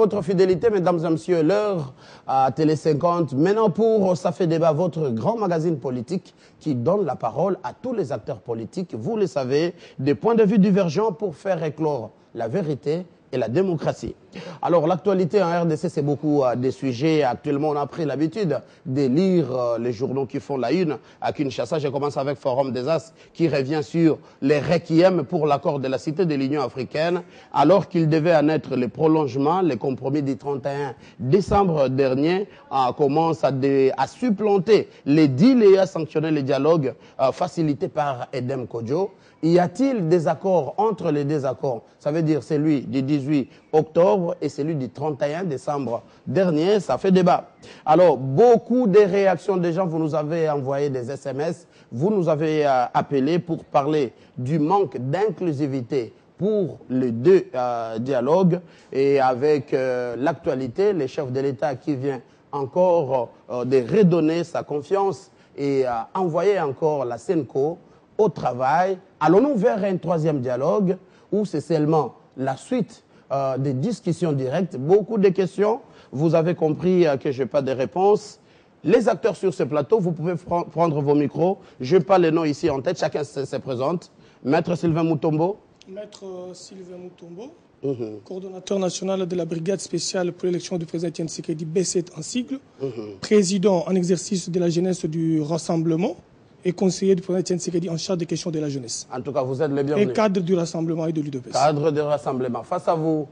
votre fidélité, mesdames et messieurs. L'heure à Télé 50. Maintenant pour Ça fait débat, votre grand magazine politique qui donne la parole à tous les acteurs politiques, vous le savez, des points de vue divergents pour faire éclore la vérité et la démocratie. Alors l'actualité en RDC, c'est beaucoup euh, des sujets. Actuellement, on a pris l'habitude de lire euh, les journaux qui font la une. À Kinshasa, je commence avec Forum des As qui revient sur les requiem pour l'accord de la Cité de l'Union africaine, alors qu'il devait en être le prolongement. Les compromis du 31 décembre dernier euh, commencent à, à, supplanter les deals et à sanctionner les dialogues euh, facilités par Edem Kodjo. Y a-t-il des accords entre les désaccords Ça veut dire celui du 18 octobre et celui du 31 décembre dernier. Ça fait débat. Alors, beaucoup de réactions des gens, vous nous avez envoyé des SMS, vous nous avez euh, appelé pour parler du manque d'inclusivité pour les deux euh, dialogues et avec euh, l'actualité, le chef de l'État qui vient encore de redonner sa confiance et envoyer encore la SENCO au travail. Allons-nous vers un troisième dialogue où c'est seulement la suite euh, des discussions directes? Beaucoup de questions. Vous avez compris euh, que je n'ai pas de réponse. Les acteurs sur ce plateau, vous pouvez pr prendre vos micros. Je n'ai pas les noms ici en tête, chacun se, se présente. Maître Sylvain Moutombo. Maître Sylvain Moutombo, mm -hmm. coordonnateur national de la brigade spéciale pour l'élection du président Etienne Sekedi, B7 en sigle, mm -hmm. président en exercice de la jeunesse du Rassemblement et conseiller du président Etienne Sekedi en charge des questions de la jeunesse. En tout cas, vous êtes le bienvenu. Et cadre du Rassemblement et de l'UDPS. Cadre du Rassemblement. Face à vous,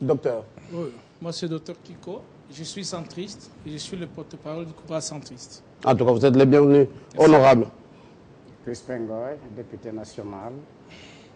docteur. Oui, moi c'est docteur Kiko. Je suis centriste et je suis le porte-parole du Coupra centriste. En tout cas, vous êtes le bienvenu. Honorable. Crispin Goy, député national,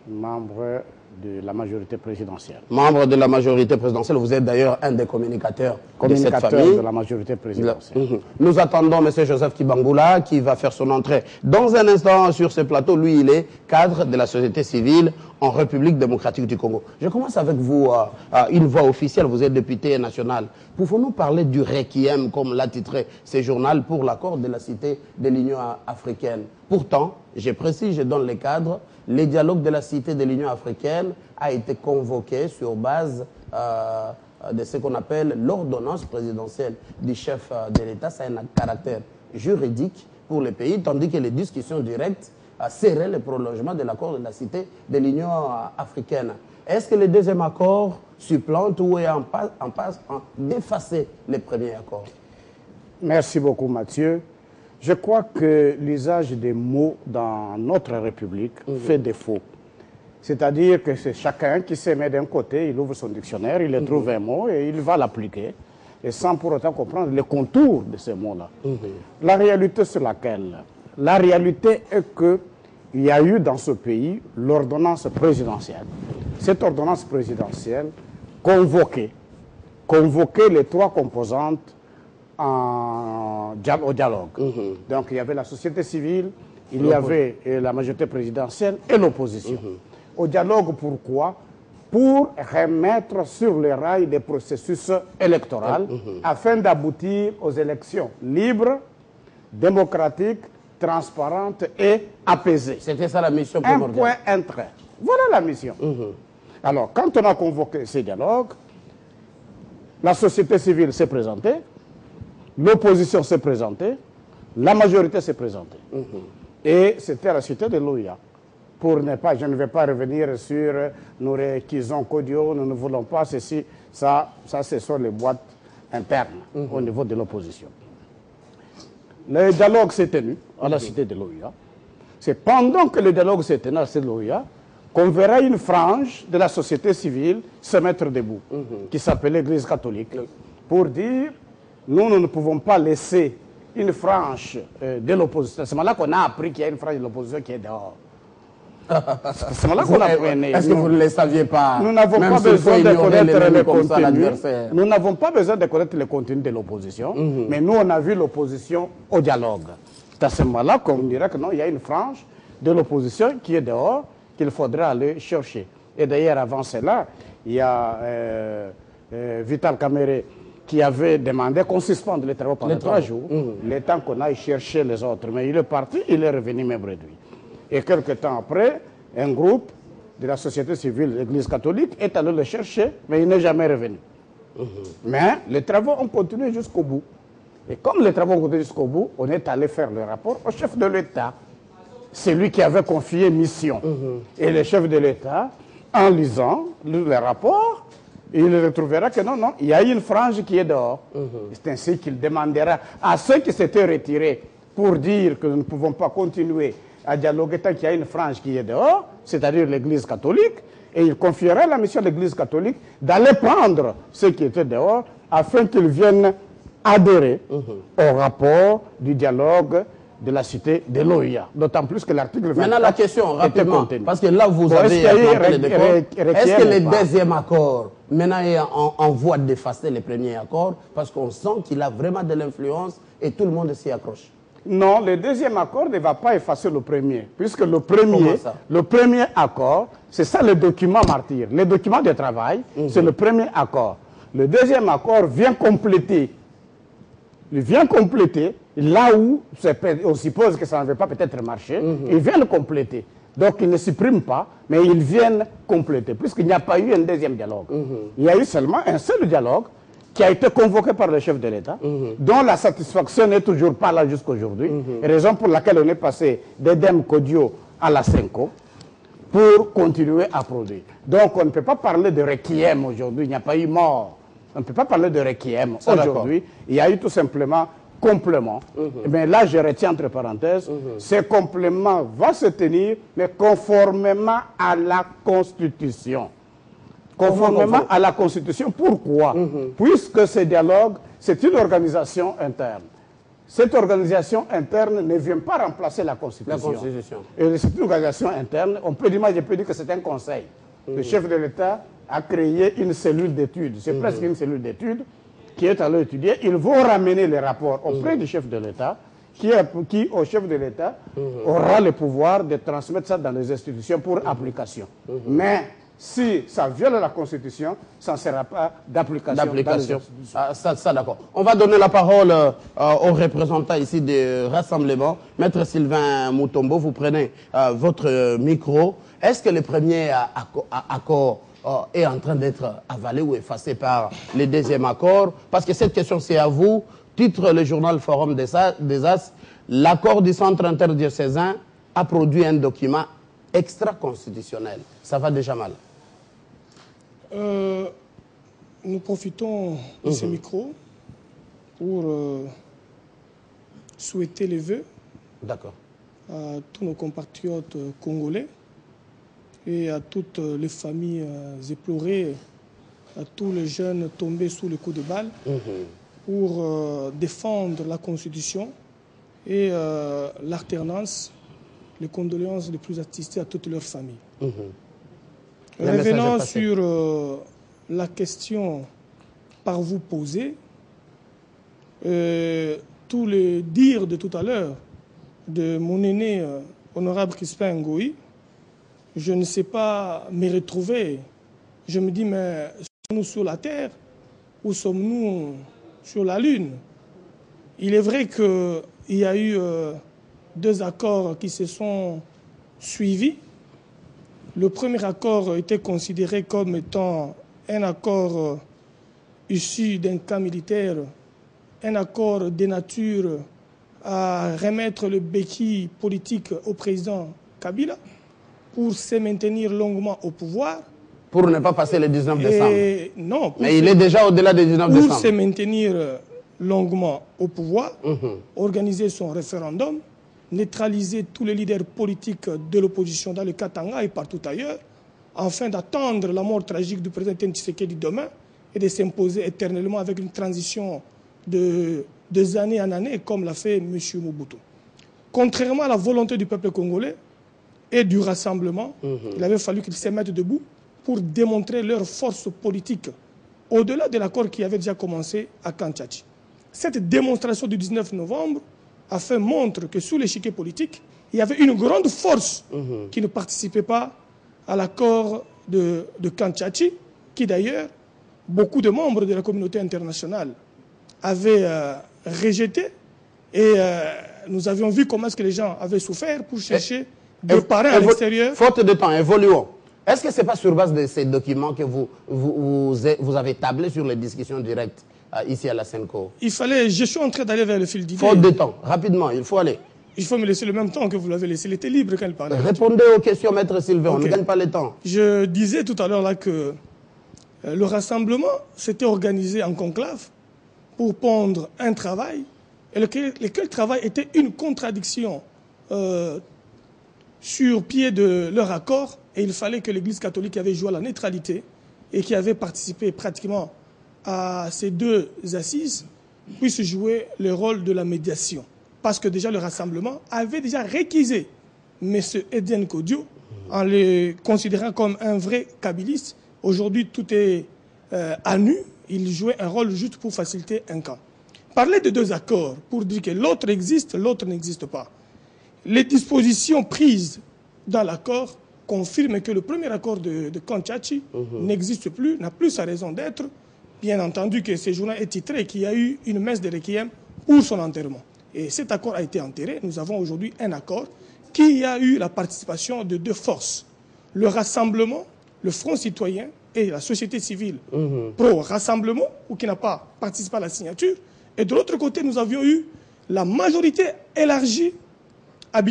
membre de la majorité présidentielle. Membre de la majorité présidentielle, vous êtes d'ailleurs un des communicateurs, communicateur de cette famille. de la majorité présidentielle. La... Nous attendons M. Joseph Kibangula qui va faire son entrée dans un instant sur ce plateau. Lui, il est cadre de la société civile en République démocratique du Congo. Je commence avec vous, euh, euh, une voix officielle, vous êtes député national. Pouvons-nous parler du requiem, comme l'a titré ce journal, pour l'accord de la Cité de l'Union africaine? Pourtant, je précise, je donne les cadres, le dialogue de la Cité de l'Union africaine a été convoqué sur base euh, de ce qu'on appelle l'ordonnance présidentielle du chef de l'État. Ça a un caractère juridique pour le pays, tandis que les discussions directes serrer le prolongement de l'accord de la Cité de l'Union africaine. Est-ce que le deuxième accord supplante ou est en passe d'effacer le premier accord? Merci beaucoup Mathieu. Je crois que l'usage des mots dans notre République mmh. fait défaut. C'est-à-dire que c'est chacun qui se met d'un côté, il ouvre son dictionnaire, il mmh. trouve un mot et il va l'appliquer, et sans pour autant comprendre les contours de ces mots-là. Mmh. La réalité sur laquelle? La réalité est qu'il y a eu dans ce pays l'ordonnance présidentielle. Cette ordonnance présidentielle convoquait, convoquait les trois composantes en, au dialogue. Mm -hmm. Donc il y avait la société civile, il y avait la majorité présidentielle et l'opposition. Mm -hmm. Au dialogue, pourquoi? Pour remettre sur les rails des processus électoraux mm -hmm. afin d'aboutir aux élections libres, démocratiques, transparente et apaisée. C'était ça la mission Un point, un trait. Voilà la mission. Alors, quand on a convoqué ces dialogues, la société civile s'est présentée, l'opposition s'est présentée, la majorité s'est présentée. Mm -hmm. Et c'était à la cité de l'OIA. Pour ne pas, je ne vais pas revenir sur nos réquisons codiaux, nous ne voulons pas ceci, ça, ça ce sont les boîtes internes mm -hmm. au niveau de l'opposition. Le dialogue s'est tenu à la cité de l'OIA. C'est pendant que le dialogue s'est tenu à la cité de l'OIA qu'on verra une frange de la société civile se mettre debout, qui s'appelle l'Église catholique, pour dire nous, nous ne pouvons pas laisser une frange euh, de l'opposition. C'est là qu'on a appris qu'il y a une frange de l'opposition qui est dehors. C'est là qu'on a appris. Est-ce que vous ne le saviez pas? Nous n'avons pas besoin de connaître le contenu. Nous n'avons pas besoin de connaître le contenu de l'opposition, mm -hmm. mais nous, on a vu l'opposition au dialogue. C'est à ce moment-là qu'on dirait que non, il y a une frange de l'opposition qui est dehors, qu'il faudra aller chercher. Et d'ailleurs, avant cela, il y a euh, euh, Vital Kamere qui avait demandé qu'on suspende les travaux pendant les trois jours, mm -hmm. le temps qu'on aille chercher les autres. Mais il est parti, il est revenu même réduit. Et quelques temps après, un groupe de la société civile, l'Église catholique, est allé le chercher, mais il n'est jamais revenu. Mais les travaux ont continué jusqu'au bout. Et comme les travaux ont continué jusqu'au bout, on est allé faire le rapport au chef de l'État. C'est lui qui avait confié mission. Et le chef de l'État, en lisant le rapport, il retrouvera que non, non, il y a une frange qui est dehors. C'est ainsi qu'il demandera à ceux qui s'étaient retirés pour dire que nous ne pouvons pas continuer à dialoguer tant qu'il y a une frange qui est dehors, c'est-à-dire l'Église catholique, et il confiera la mission de l'Église catholique d'aller prendre ceux qui étaient dehors afin qu'ils viennent adhérer au rapport du dialogue de la cité de l'OIA. D'autant plus que l'article 24 Maintenant, la question, rapidement, parce que là, vous Bon, avez est-ce que le deuxième accord, maintenant, est en, en voie d'effacer le premier accord Parce qu'on sent qu'il a vraiment de l'influence et tout le monde s'y accroche. Non, le deuxième accord ne va pas effacer le premier, puisque le premier, le premier accord, c'est ça le document martyr. Le document de travail, Mhm. c'est le premier accord. Le deuxième accord vient compléter, il vient compléter là où on suppose que ça n'avait pas peut-être marché, Mhm. il vient le compléter. Donc il ne supprime pas, mais ils viennent compléter, puisqu'il n'y a pas eu un deuxième dialogue. Mhm. Il y a eu seulement un seul dialogue qui a été convoqué par le chef de l'État, Mhm. dont la satisfaction n'est toujours pas là jusqu'aujourd'hui, raison pour laquelle on est passé d'Edem Kodio à la Senko pour continuer à produire. Donc on ne peut pas parler de requiem aujourd'hui, il n'y a pas eu mort. On ne peut pas parler de requiem aujourd'hui, il y a eu tout simplement complément. Mais là, je retiens entre parenthèses, ce complément va se tenir, mais conformément à la Constitution. Conformément à la Constitution. Pourquoi? Puisque ce dialogue, c'est une organisation interne. Cette organisation interne ne vient pas remplacer la Constitution. La Constitution. Et c'est une organisation interne. On peut dire, moi, je peux dire que c'est un conseil. Le chef de l'État a créé une cellule d'études. C'est presque une cellule d'études qui est allée étudier. Ils vont ramener les rapports auprès du chef de l'État, qui, est- qui, au chef de l'État, aura le pouvoir de transmettre ça dans les institutions pour application. Mais si ça viole la Constitution, ça ne sera pas d'application. d'application. Ah, ça, ça, d'accord. On va donner la parole euh, aux représentants ici du rassemblement. Maître Sylvain Moutombo, vous prenez euh, votre euh, micro. Est-ce que le premier euh, accord euh, est en train d'être avalé ou effacé par le deuxième accord Parce que cette question, c'est à vous. Titre le journal Forum des, As- des As, l'accord du centre interdiocésain a produit un document extra-constitutionnel. Ça va déjà mal. Euh, nous profitons de ces micros pour euh, souhaiter les vœux à tous nos compatriotes congolais et à toutes les familles euh, éplorées, à tous les jeunes tombés sous le coup de balle pour euh, défendre la Constitution et euh, l'alternance, les condoléances les plus attestées à toutes leurs familles. Revenons passé. sur euh, la question par vous posée. Tous les dires de tout à l'heure de mon aîné honorable Crispin Ngoï, je ne sais pas me retrouver. Je me dis, mais sommes-nous sur la Terre ou sommes-nous sur la Lune? Il est vrai qu'il y a eu euh, deux accords qui se sont suivis. Le premier accord était considéré comme étant un accord euh, issu d'un cas militaire, un accord de nature à remettre le béquille politique au président Kabila pour se maintenir longuement au pouvoir. Pour ne pas passer le 19 décembre. Et non, pour Mais se- il est déjà au-delà du 19 pour se décembre. maintenir euh, longuement au pouvoir, organiser son référendum, neutraliser tous les leaders politiques de l'opposition dans le Katanga et partout ailleurs, afin d'attendre la mort tragique du président Tshisekedi demain et de s'imposer éternellement avec une transition de, de années en année, comme l'a fait M. Mobutu. Contrairement à la volonté du peuple congolais et du rassemblement, il avait fallu qu'ils se mettent debout pour démontrer leur force politique au-delà de l'accord qui avait déjà commencé à Kanchachi. Cette démonstration du 19 novembre a fait montre que sous l'échiquier politique, il y avait une grande force qui ne participait pas à l'accord de, de Kanchachi, qui d'ailleurs, beaucoup de membres de la communauté internationale avaient euh, rejeté. Et euh, nous avions vu comment est-ce que les gens avaient souffert pour chercher des Évo- parrains à l'extérieur. Faute de temps, évoluons. Est-ce que ce n'est pas sur base de ces documents que vous, vous, vous, avez tablé sur les discussions directes euh, ici à la Senco? Il fallait, je suis en train d'aller vers le fil d'idée. Faute de temps, rapidement, il faut aller. Il faut me laisser le même temps que vous l'avez laissé. Il était libre quand il parlait. Répondez aux questions, Maître Sylvain, on ne gagne pas le temps. Je disais tout à l'heure là que euh, le rassemblement s'était organisé en conclave pour pondre un travail, et lequel, lequel travail était une contradiction euh, sur pied de leur accord, et il fallait que l'Église catholique qui avait joué à la neutralité et qui avait participé pratiquement à ces deux assises puisse jouer le rôle de la médiation. Parce que déjà le rassemblement avait déjà réquisé M. Eden Kodio en le considérant comme un vrai kabiliste. Aujourd'hui, tout est euh, à nu. Il jouait un rôle juste pour faciliter un camp. Parler de deux accords pour dire que l'autre existe, l'autre n'existe pas. Les dispositions prises dans l'accord confirment que le premier accord de, de Kanchachi mhm. n'existe plus, n'a plus sa raison d'être. Bien entendu que ce journal est titré qu'il y a eu une messe de requiem pour son enterrement. Et cet accord a été enterré. Nous avons aujourd'hui un accord qui a eu la participation de deux forces. Le rassemblement, le Front citoyen et la société civile mhm. pro-rassemblement, ou qui n'a pas participé à la signature. Et de l'autre côté, nous avions eu la majorité élargie à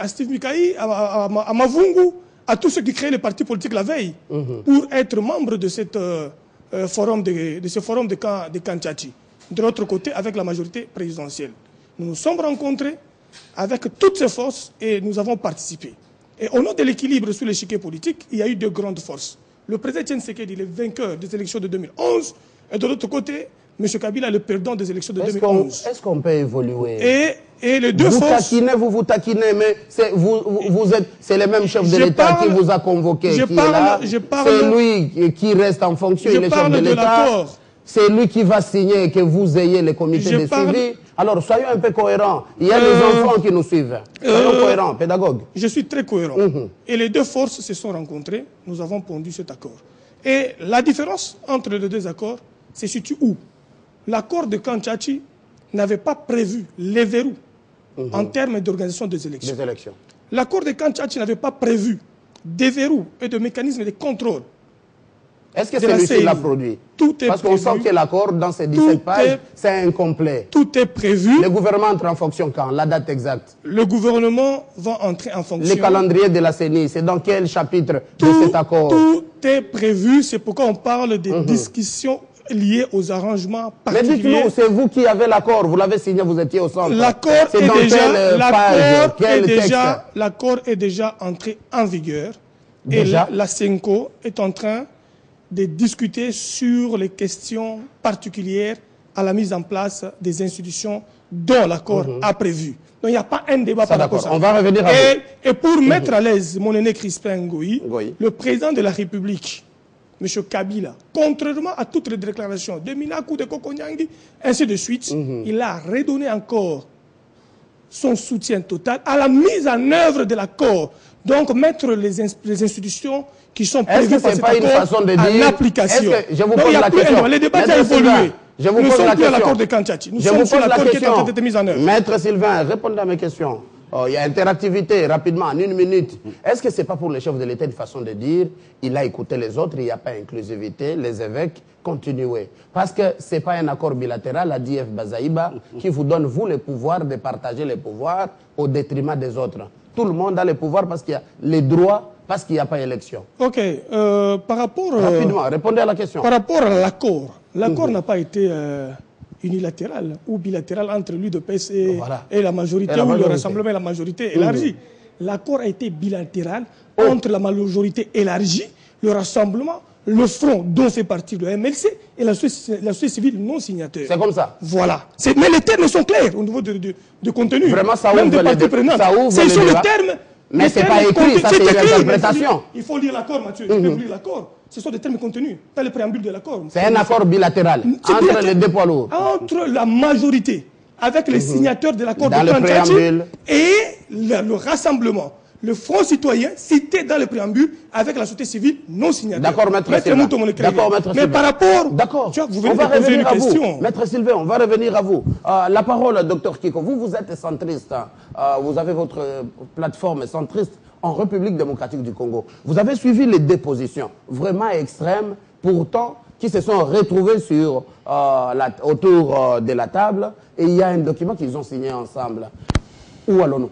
à Steve Mikaï, à, Mavungu, à tous ceux qui créaient les partis politiques la veille, mhm. pour être membres de, cette, euh, euh, forum de, ce forum de, de Kanchachi. De l'autre côté, avec la majorité présidentielle. Nous nous sommes rencontrés avec toutes ces forces et nous avons participé. Et au nom de l'équilibre sur l'échiquier politique, il y a eu deux grandes forces. Le président Tshisekedi, le vainqueur des élections de 2011, et de l'autre côté, M. Kabila, le perdant des élections de 2011. Est-ce qu'on peut évoluer? Et, et, les deux vous forces... Taquinez, vous vous taquinez, mais c'est vous, vous, êtes, c'est le même chef de l'État qui vous a convoqué, je qui parle, est là. C'est lui qui reste en fonction, il est chef de l'État. C'est lui qui va signer que vous ayez le comité de suivi. Alors, soyons un peu cohérents. Il y a des euh, enfants qui nous suivent. Soyons euh, cohérents, pédagogue. Je suis très cohérent. Mhm. Et les deux forces se sont rencontrées. Nous avons pondu cet accord. Et la différence entre les deux accords c'est situe où? L'accord de Kanchachi n'avait pas prévu les verrous mhm. en termes d'organisation des élections. Des élections. L'accord de Kanchachi n'avait pas prévu des verrous et de mécanismes de contrôle est-ce que celui-ci l'a produit? Tout est Parce qu'on sent que l'accord, dans ces 17 pages, c'est incomplet. Tout est prévu. Le gouvernement entre en fonction quand? La date exacte? Le gouvernement va entrer en fonction. Le calendrier de la CENI, c'est dans quel chapitre de cet accord? Tout est prévu, c'est pourquoi on parle des mhm. discussions liées aux arrangements particuliers. Mais dites-nous, c'est vous qui avez l'accord, vous l'avez signé, vous étiez au centre. L'accord est, déjà, est déjà, l'accord est déjà entré en vigueur. Déjà? Et la, la CENCO est en train de discuter sur les questions particulières à la mise en place des institutions dont l'accord mhm. a prévu. Donc il n'y a pas un débat par rapport à ça. On va revenir à et, et pour mhm. mettre à l'aise mon aîné Crispin Ngoï, le président de la République, M. Kabila, contrairement à toutes les déclarations de Minakou, de Kokonyangi, ainsi de suite, mhm. il a redonné encore son soutien total à la mise en œuvre de l'accord. Donc mettre les, les institutions qui sont prévus par cet accord en application. je vous pose la question. Les débats ont évolué. Je vous Nous pose sommes la plus à l'accord de Kanchati. Nous je sommes sur l'accord qui est en train d'être mis en œuvre. Maître Sylvain, répondez à mes questions. Oh, il y a interactivité, rapidement, en une minute. Est-ce que ce n'est pas pour le chef de l'État une façon de dire il a écouté les autres, il n'y a pas inclusivité, les évêques, continuez. Parce que ce n'est pas un accord bilatéral, a dit F. Bazaïba, qui vous donne, vous, le pouvoir de partager les pouvoirs au détriment des autres. Tout le monde a le pouvoir parce qu'il y a les droits parce qu'il n'y a pas élection. Ok. Euh, par rapport. Euh, Rapidement, répondez à la question. Par rapport à l'accord, l'accord mhm. n'a pas été euh, unilatéral ou bilatéral entre l'UDPS et, et, la majorité, ou le Rassemblement et la majorité élargie. L'accord a été bilatéral oh. entre la majorité élargie, le Rassemblement, le front dont fait partie le MLC et la société, civile non signataire. C'est comme ça. Voilà. Mais les termes sont clairs au niveau du de, contenu. Vraiment, ça ouvre Même des parties Ça ouvre les termes mais ce n'est pas écrit, ça c'est une interprétation. Il faut lire l'accord, Mathieu. Il faut lire l'accord. Ce sont des termes contenus, pas le préambule de l'accord. C'est un accord bilatéral entre les deux poids lourds. Entre la majorité, avec les mhm. signateurs de l'accord de préambule et le rassemblement le Front citoyen cité dans le préambule avec la société civile non signataire. D'accord, maître, maître D'accord, maître Mais par rapport... D'accord. Vous venez on va poser une question. Maître Sylvain, on va revenir à vous. Euh, la parole, docteur Kiko. Vous, vous êtes centriste. Hein. Euh, vous avez votre plateforme centriste. En République démocratique du Congo. Vous avez suivi les dépositions vraiment extrêmes, pourtant qui se sont retrouvés sur, euh, la, autour euh, de la table et il y a un document qu'ils ont signé ensemble. Où allons-nous?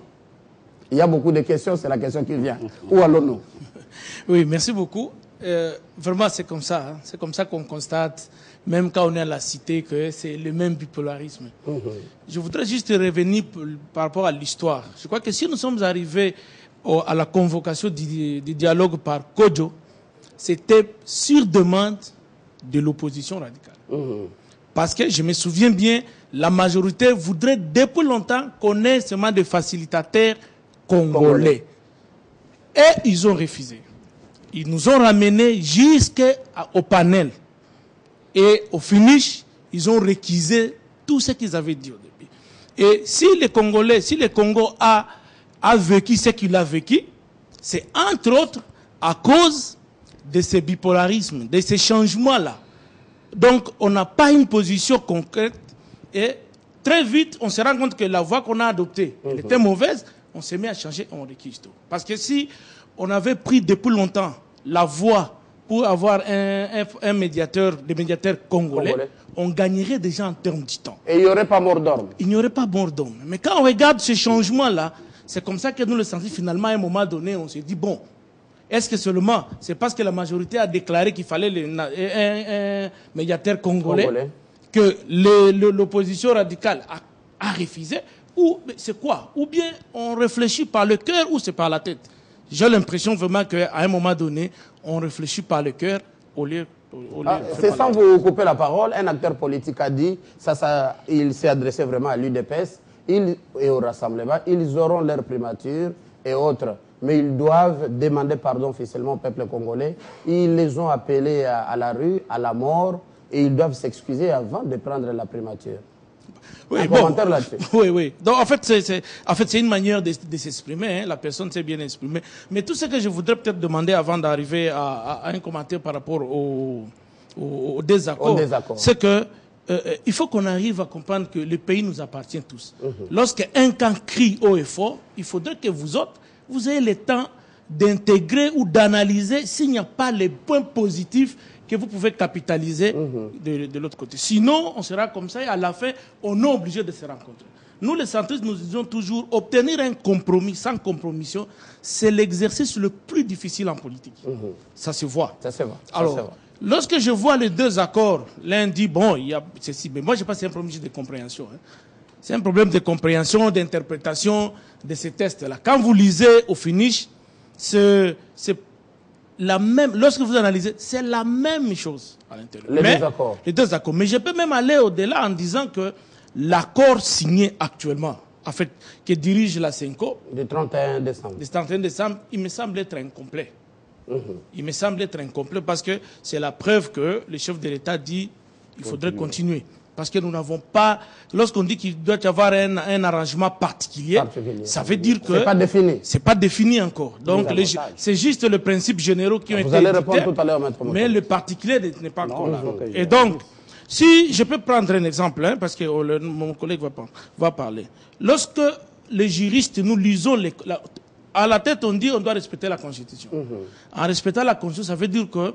Il y a beaucoup de questions, c'est la question qui vient. Où allons-nous? Oui, merci beaucoup. Euh, vraiment, c'est comme ça. Hein. C'est comme ça qu'on constate, même quand on est à la cité, que c'est le même bipolarisme. Je voudrais juste revenir par rapport à l'histoire. Je crois que si nous sommes arrivés à la convocation du, du dialogue par Kojo, c'était sur demande de l'opposition radicale. Parce que je me souviens bien, la majorité voudrait depuis longtemps qu'on ait seulement des facilitateurs congolais. Et ils ont refusé. Ils nous ont ramenés jusqu'au panel. Et au finish, ils ont réquisé tout ce qu'ils avaient dit au début. Et si les Congolais, si le Congo a, a vécu ce qu'il a vécu, c'est entre autres à cause de ce bipolarisme, de ces changements-là. Donc, on n'a pas une position concrète et très vite, on se rend compte que la voie qu'on a adoptée était mauvaise, on s'est mis à changer, on réquise tout. Parce que si on avait pris depuis longtemps la voie pour avoir un, médiateur, des médiateurs congolais, on gagnerait déjà en termes de temps. Et il n'y aurait pas mort d'homme Il n'y aurait pas mort d'homme. Mais quand on regarde ces changements-là, c'est comme ça que nous le sentons finalement à un moment donné, on s'est dit, bon, est-ce que seulement c'est parce que la majorité a déclaré qu'il fallait un, médiateur congolais, que l'opposition radicale a, refusé Ou c'est quoi? Ou bien on réfléchit par le cœur ou c'est par la tête? J'ai l'impression vraiment qu'à un moment donné, on réfléchit par le cœur au lieu ah, c'est sans vous couper la parole, un acteur politique a dit, ça, ça, il s'est adressé vraiment à l'UDPS et au rassemblement, ils auront leur primature et autres mais ils doivent demander pardon officiellement au peuple congolais. Ils les ont appelés à, la rue, à la mort, et ils doivent s'excuser avant de prendre la primature. Oui, Un commentaire là-dessus. Oui, oui. Donc, en fait, c'est, en fait, c'est une manière de, s'exprimer. Hein. La personne s'est bien exprimée. Mais tout ce que je voudrais peut-être demander avant d'arriver à, un commentaire par rapport au, au, désaccord, c'est que euh, euh, il faut qu'on arrive à comprendre que le pays nous appartient tous. Mhm. Lorsqu'un camp crie haut et fort, il faudrait que vous autres, vous avez le temps d'intégrer ou d'analyser s'il n'y a pas les points positifs que vous pouvez capitaliser mhm. de, l'autre côté. Sinon, on sera comme ça et à la fin, on est obligé de se rencontrer. Nous, les centristes, nous disons toujours, obtenir un compromis sans compromission, c'est l'exercice le plus difficile en politique. Mhm. Ça se voit. Ça se voit. Alors, lorsque je vois les deux accords, l'un dit, bon, il y a ceci, mais moi, je pas, c'est un problème de compréhension. Hein. C'est un problème de compréhension, d'interprétation de ces tests-là. Quand vous lisez au finish, c'est la même, lorsque vous analysez, c'est la même chose à l'intérieur. Les deux accords. Les deux accords. Mais je peux même aller au-delà en disant que l'accord signé actuellement, en fait, qui dirige la CENCO, du 31 décembre. Du 31 décembre, il me semble être incomplet. Mhm. Il me semble être incomplet parce que c'est la preuve que le chef de l'État dit qu'il faudrait continuer. Parce que nous n'avons pas. Lorsqu'on dit qu'il doit y avoir un, arrangement particulier, ça veut dire que. C'est pas défini. C'est pas défini encore. Donc, c'est juste le principe généraux qui ont Vous été. allez répondre tout à l'heure, maître Mais le particulier n'est pas encore là. Et donc, si je peux prendre un exemple, hein, parce que oh, mon collègue va, va parler. Lorsque les juristes, nous lisons les, à la tête, on dit on doit respecter la Constitution. En respectant la Constitution, ça veut dire que euh,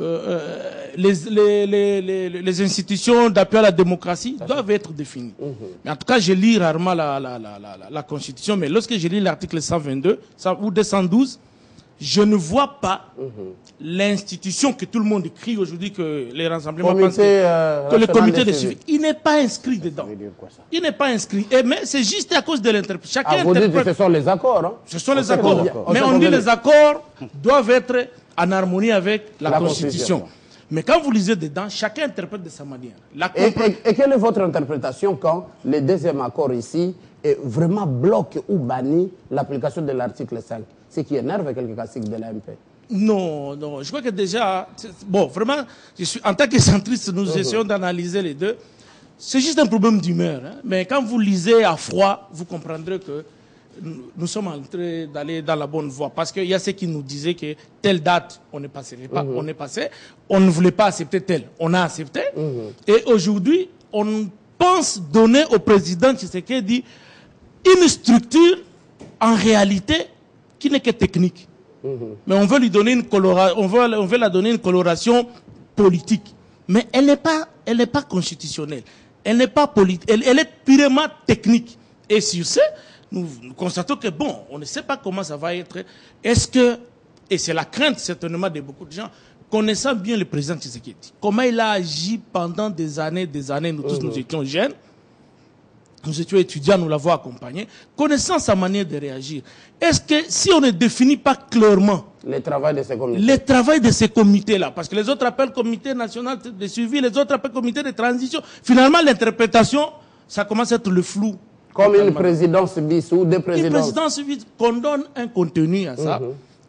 euh, les, les, les, institutions d'appui à la démocratie doivent être définies. Mhm. Mais en tout cas, je lis rarement la, la, la, la Constitution, mais lorsque je lis l'article 122 ou 212, je ne vois pas mhm. l'institution que tout le monde écrit aujourd'hui, que les rassemblements que, euh, que le comité de suivi, il n'est pas inscrit dedans. Il n'est pas inscrit. Et, mais c'est juste à cause de l'interprétation. Chacun ah, vous dites que ce sont les accords. Hein? Ce sont les accords. Mais on dit les accords doivent être en harmonie avec la, Constitution. Mais quand vous lisez dedans, chacun interprète de sa manière. et, quelle est votre interprétation quand le deuxième accord ici est vraiment bloque ou bannit l'application de l'article 5 Ce qui énerve quelques caciques de l'AMP. Non, non. Je crois que déjà, bon, vraiment, je suis, en tant que centriste, nous uh-huh. essayons d'analyser les deux. C'est juste un problème d'humeur. Hein. Mais quand vous lisez à froid, vous comprendrez que nous sommes en train d'aller dans la bonne voie. Parce qu'il y a ceux qui nous disaient que telle date, on est passé. pas, mhm. on est passé. On ne voulait pas accepter telle. On a accepté. Mhm. Et aujourd'hui, on pense donner au président Tshisekedi une structure, en réalité, qui n'est que technique. Mais on veut lui donner une coloration, on veut, on veut la donner une coloration politique. Mais elle n'est pas, elle n'est pas constitutionnelle. Elle n'est pas politique. Elle, elle, est purement technique. Et sur ce, nous, nous, constatons que bon, on ne sait pas comment ça va être. Est-ce que, et c'est la crainte certainement de beaucoup de gens, connaissant bien le président Tshisekedi, comment il a agi pendant des années, des années, nous tous nous étions jeunes, nous étions étudiants, nous l'avons accompagné, connaissant sa manière de réagir. Est-ce que si on ne définit pas clairement le travail de ces comités, le travail de ces comités-là, parce que les autres appellent comité national de suivi, les autres appellent comité de transition, finalement l'interprétation, ça commence à être le flou. Comme une présidence bis ou des présidences. Une présidence bis, qu'on donne un contenu à ça.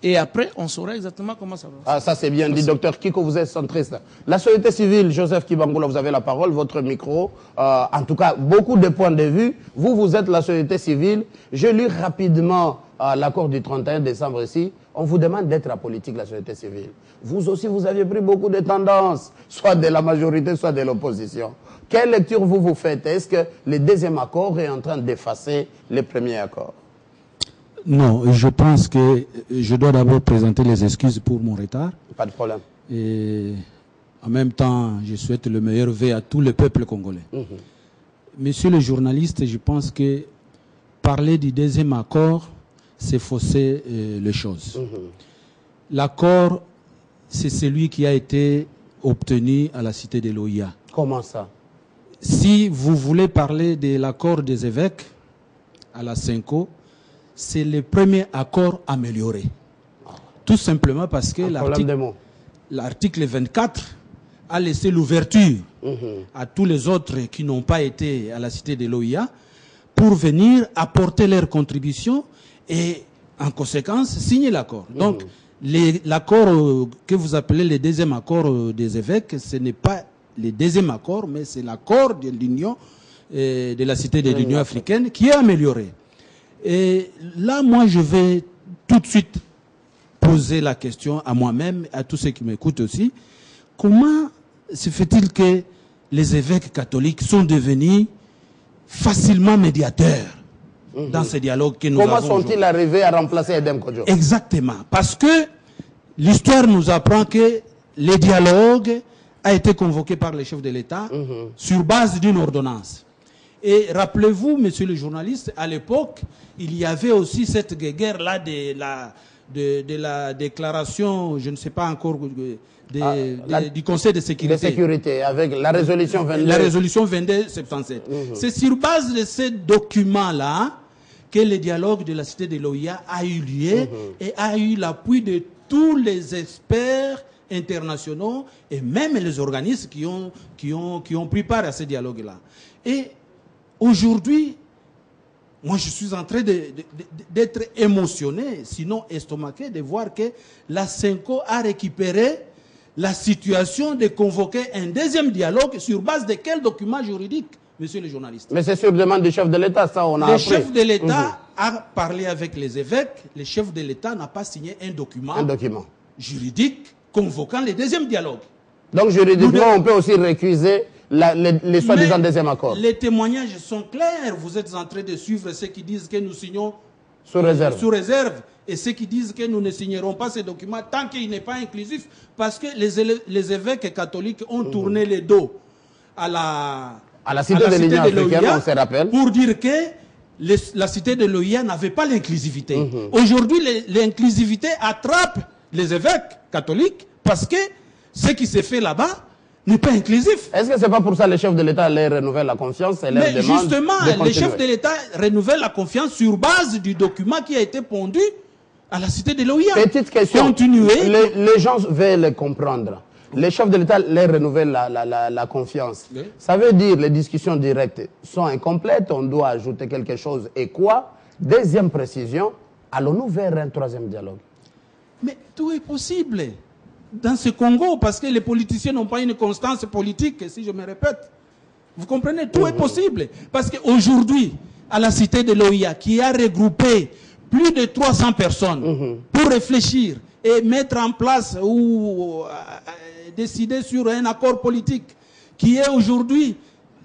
Et après, on saura exactement comment ça va. Ah, ça c'est bien dit, docteur Kiko, vous êtes centriste. La société civile, Joseph Kibangoula, vous avez la parole, votre micro. Euh, en tout cas, beaucoup de points de vue. Vous, vous êtes la société civile. Je lis rapidement euh, l'accord du 31 décembre ici. On vous demande d'être apolitique, la société civile. Vous aussi, vous aviez pris beaucoup de tendances, soit de la majorité, soit de l'opposition. Quelle lecture vous vous faites? Est-ce que le deuxième accord est en train d'effacer le premier accord non, je pense que je dois d'abord présenter les excuses pour mon retard. Pas de problème. Et en même temps, je souhaite le meilleur vœu à tout le peuple congolais. Mhm. Monsieur le journaliste, je pense que parler du deuxième accord, c'est fausser euh, les choses. Mhm. L'accord, c'est celui qui a été obtenu à la cité de l'OIA. Comment ça? Si vous voulez parler de l'accord des évêques à la Cinco, c'est le premier accord amélioré. Tout simplement parce que l'article 24 a laissé l'ouverture Mhm. à tous les autres qui n'ont pas été à la cité de l'OIA pour venir apporter leur contribution et en conséquence signer l'accord. Donc les- l'accord euh, que vous appelez le deuxième accord euh, des évêques, ce n'est pas le deuxième accord, mais c'est l'accord de l'Union, euh, de la cité de l'Union africaine qui est amélioré. Et là, moi, je vais tout de suite poser la question à moi-même, à tous ceux qui m'écoutent aussi. Comment se fait-il que les évêques catholiques sont devenus facilement médiateurs dans ces dialogues que nous Comment avons aujourd'hui? sont-ils arrivés à remplacer Edem Kodjo? Exactement. Parce que l'histoire nous apprend que le dialogue a été convoqué par les chefs de l'État sur base d'une ordonnance. Et rappelez-vous, monsieur le journaliste, à l'époque, il y avait aussi cette guerre-là de la, de, de la déclaration, je ne sais pas encore, de- de- Ah, la- du Conseil de de sécurité. sécurité avec la résolution 22. La résolution 2277. C'est sur base de ce document-là que le dialogue de la cité de l'OIA a eu lieu et a eu l'appui de tous les experts internationaux et même les organismes qui ont, qui ont, qui ont pris part à ce dialogue-là. Et aujourd'hui, moi, je suis en train d'être émotionné, sinon estomaqué, de voir que la CENCO a récupéré la situation de convoquer un deuxième dialogue sur base de quel document juridique, monsieur le journaliste Mais c'est sur demande du chef de l'État, ça on a Le appris. chef de l'État a parlé avec les évêques, le chef de l'État n'a pas signé un document Un document. juridique convoquant le deuxième dialogue. Donc juridiquement, on peut aussi récuser la- les, les soi-disant Mais deuxième accord. Les témoignages sont clairs. Vous êtes en train de suivre ceux qui disent que nous signons Sous réserve. sous réserve et ceux qui disent que nous ne signerons pas ces documents tant qu'il n'est pas inclusif parce que les, évêques catholiques ont tourné le dos à la, À la cité de l'Union africaine, l'OIA on se rappelle. pour dire que les- la cité de l'OIA n'avait pas l'inclusivité. Aujourd'hui, les- l'inclusivité attrape les évêques catholiques parce que ce qui se fait là-bas n'est pas inclusif. Est-ce que c'est pas pour ça que les chefs de l'État leur renouvellent la confiance et leur Mais justement, de les chefs de l'État renouvellent la confiance sur base du document qui a été pondu à la cité de l'OIA. Petite question. Continuer. Les, les gens veulent le comprendre. Les chefs de l'État leur renouvellent la, la, la, la confiance. Oui. Ça veut dire les discussions directes sont incomplètes, on doit ajouter quelque chose. Et quoi? Deuxième précision, allons-nous vers un troisième dialogue? Mais tout est possible dans ce Congo parce que les politiciens n'ont pas une constance politique, si je me répète. Vous comprenez Tout est possible. Parce qu'aujourd'hui, à la cité de l'OIA, qui a regroupé plus de 300 personnes pour réfléchir et mettre en place ou euh, euh, décider sur un accord politique qui est aujourd'hui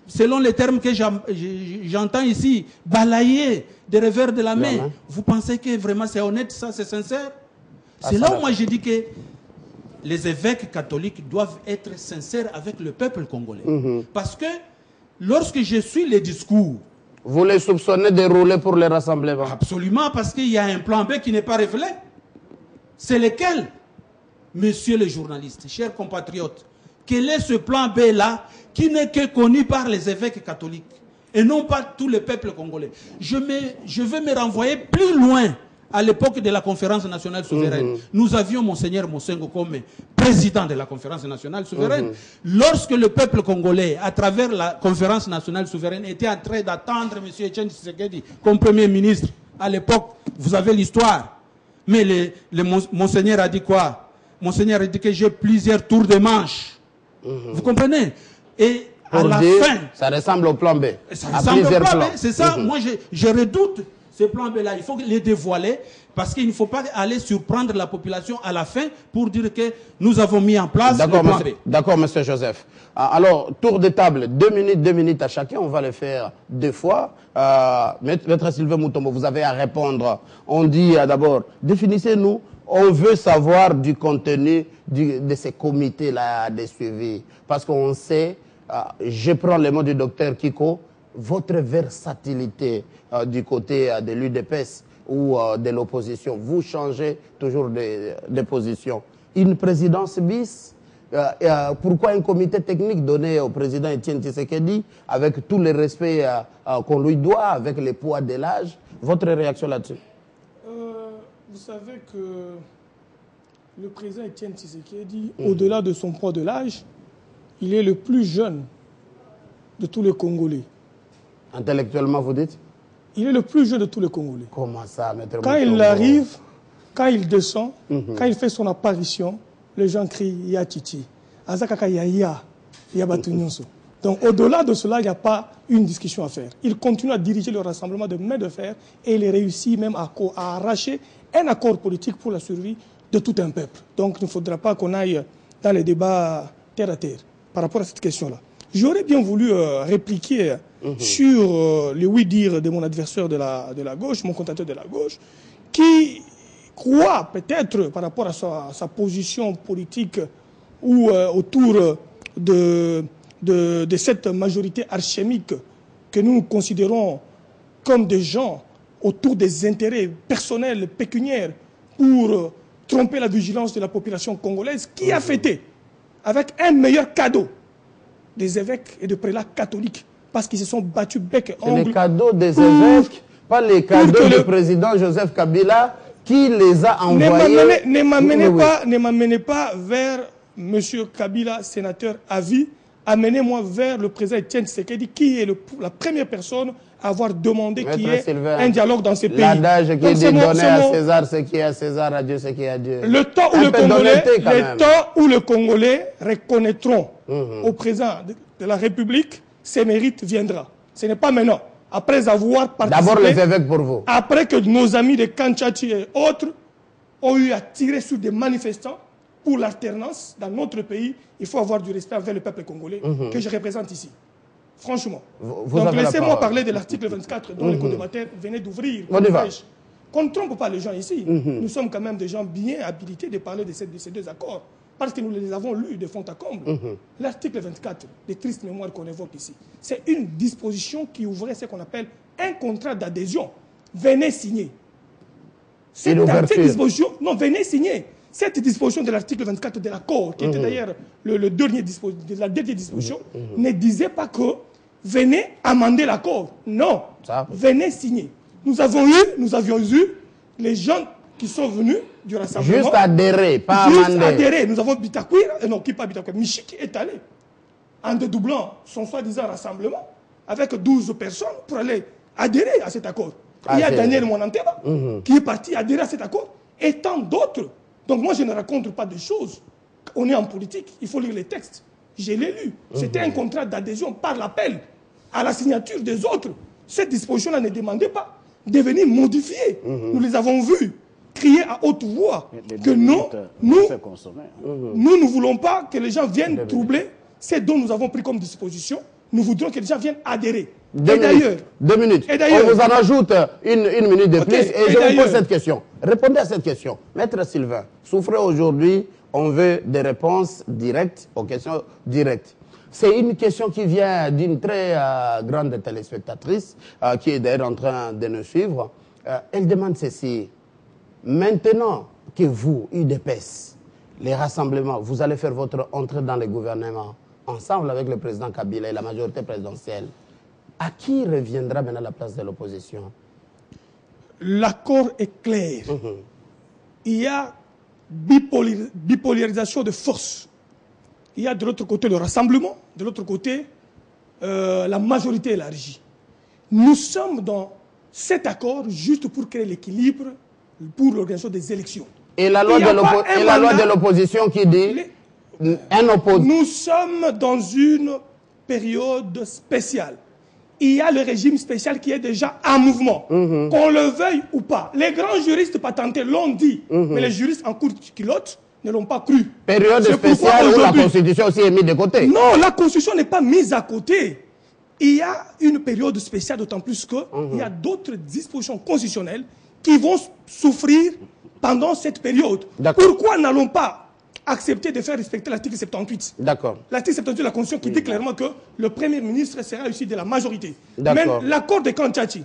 selon les termes que j'entends ici, balayer des revers de la main. Vous pensez que vraiment c'est honnête, ça, c'est sincère? Ah, C'est là où moi je dis que les évêques catholiques doivent être sincères avec le peuple congolais. Mhm. Parce que lorsque je suis les discours, vous les soupçonnez de rouler pour les rassemblements Absolument, parce qu'il y a un plan B qui n'est pas révélé. C'est lequel? Monsieur le journaliste, chers compatriotes, quel est ce plan B-là qui n'est que connu par les évêques catholiques et non pas tout le peuple congolais? Je, je veux me renvoyer plus loin à l'époque de la conférence nationale souveraine, mhm. nous avions Monseigneur Mosengo comme président de la conférence nationale souveraine. Mhm. Lorsque le peuple congolais, à travers la conférence nationale souveraine, était en train d'attendre M. Etienne Tshisekedi comme premier ministre, à l'époque, vous avez l'histoire. Mais le, Monseigneur a dit quoi? Monseigneur a dit que j'ai plusieurs tours de manche. Mhm. Vous comprenez? Et à la fin... Ça ressemble au plan B. Ça ressemble au plan B, c'est ça. Moi, je, je redoute ce plan B-là, il faut les dévoiler parce qu'il ne faut pas aller surprendre la population à la fin pour dire que nous avons mis en place le plan B. D'accord, monsieur Joseph. Ah, alors, tour de table, deux minutes, deux minutes à chacun. On va le faire deux fois. Euh, Maître Sylvain Moutombo, vous avez à répondre. On dit euh, d'abord, définissez-nous on veut savoir du contenu de ces comités-là de suivi. Parce qu'on sait, euh, je prends les mots du docteur Kiko, votre versatilité euh, du côté euh, de l'UDPS ou euh, de l'opposition. Vous changez toujours de, de, position. Une présidence bis pourquoi un comité technique donné au président Etienne Tshisekedi avec tout le respect qu'on lui doit, avec les poids de l'âge Votre réaction là-dessus? Vous savez que le président Etienne Tshisekedi, mmh. au-delà de son poids de l'âge, il est le plus jeune de tous les Congolais. Intellectuellement, vous dites Il est le plus jeune de tous les Congolais. Comment ça, maître Quand il arrive, quand il descend, mhm. quand il fait son apparition, les gens crient Ya Titi. Azakaka Ya Donc au-delà de cela, il n'y a pas une discussion à faire. Il continue à diriger le rassemblement de main de fer et il réussit même à, à arracher un accord politique pour la survie de tout un peuple. Donc il ne faudra pas qu'on aille dans les débats terre à terre par rapport à cette question-là. J'aurais bien voulu euh, répliquer mhm. sur euh, les oui-dire de mon adversaire de la, de la gauche, mon contacteur de la gauche, qui croit peut-être par rapport à sa, position politique ou euh, autour de, de, de, cette majorité archémique que nous considérons comme des gens autour des intérêts personnels, pécuniaires, pour tromper la vigilance de la population congolaise, qui a mhm. fêté avec un meilleur cadeau des évêques et de prélats catholiques parce qu'ils se sont battus bec et ongle. les cadeaux des évêques, pas les cadeaux du président Joseph Kabila qui les a envoyés. Ne m'amenez pas, pas vers M. Kabila, sénateur à vie. Amenez-moi vers le président Etienne Tshisekedi, qui est le, la première personne à avoir demandé qu'il y ait un dialogue dans ces pays. L'adage qui dit donner à César ce qui est à César, à Dieu ce qui est à Dieu. Le temps où, le Congolais, le temps où le Congolais reconnaîtront Mhm. au président de la République, ses mérites viendra. Ce n'est pas maintenant. Après avoir participé... D'abord les évêques pour vous. Après que nos amis de Kanchachi et autres ont eu à tirer sur des manifestants pour l'alternance dans notre pays, il faut avoir du respect envers le peuple congolais mhm. que je représente ici. Franchement. Donc laissez-moi parler de l'article 24 dont le mhm. co-débatteur venait d'ouvrir. Qu'on ne trompe pas les gens ici. Nous sommes quand même des gens bien habilités de parler de ces deux accords parce que nous les avons lus de fond à comble. Mhm. L'article 24 des tristes mémoires qu'on évoque ici, c'est une disposition qui ouvrait ce qu'on appelle un contrat d'adhésion. Venez signer. Cette, disposition, non, venez signer. Cette disposition de l'article 24 de l'accord, qui était mhm. d'ailleurs le, dernier de la dernière disposition, mhm. ne disait pas que venez amender l'accord. Non, venez signer. Nous avons eu, nous avions eu les gens qui sont venus du rassemblement. Juste adhérer, pas Juste adhérer. Nous avons Bitakwir, euh, non, qui pas Bitakwir, Michiki est allé en dédoublant son soi-disant rassemblement avec 12 personnes pour aller adhérer à cet accord. Il y a Daniel Monanteba mhm. qui est parti adhérer à cet accord et tant d'autres. Donc moi, je ne raconte pas des choses. On est en politique, il faut lire les textes. Je l'ai lu. C'était un mhm. contrat d'adhésion par l'appel à la signature des autres. Cette disposition-là ne demandait pas de venir modifier. Mhm. Nous les avons vus crier à haute voix que non, nous, nous ne voulons pas que les gens viennent troubler ce dont nous avons pris comme disposition nous voudrions que les gens viennent adhérer. Deux et d'ailleurs, minutes. Deux minutes. Et d'ailleurs- On vous en ajoute une, une minute de Ok, plus et, et je vous pose d'ailleurs- cette question. Répondez à cette question. Maître Sylvain, souffrez aujourd'hui, on veut des réponses directes aux questions directes. C'est une question qui vient d'une très euh, grande téléspectatrice euh, qui est d'ailleurs en train de nous suivre. Euh, elle demande ceci. Maintenant que vous, UDPS, les rassemblements, vous allez faire votre entrée dans le gouvernement ensemble avec le président Kabila et la majorité présidentielle, à qui reviendra maintenant la place de l'opposition? L'accord est clair. Il y a bipolaris- bipolarisation de forces. Il y a de l'autre côté le rassemblement, de l'autre côté euh, la majorité élargie. Nous sommes dans cet accord juste pour créer l'équilibre pour l'organisation des élections. Et la loi, de, l'opposition qui dit Les- un opposant. Nous sommes dans une période spéciale. Il y a le régime spécial qui est déjà en mouvement, Mhm. qu'on le veuille ou pas. Les grands juristes patentés l'ont dit, Mhm. mais les juristes en cours de culotte ne l'ont pas cru. Période spéciale où la Constitution aussi est mise de côté. Non, la Constitution n'est pas mise à côté. Il y a une période spéciale, d'autant plus qu'il Mhm. y a d'autres dispositions constitutionnelles qui vont souffrir pendant cette période. Pourquoi n'allons pas accepter de faire respecter l'article 78 D'accord. L'article 78 de la Constitution qui dit clairement que le Premier ministre sera issu de la majorité. Mais l'accord de Kanchachi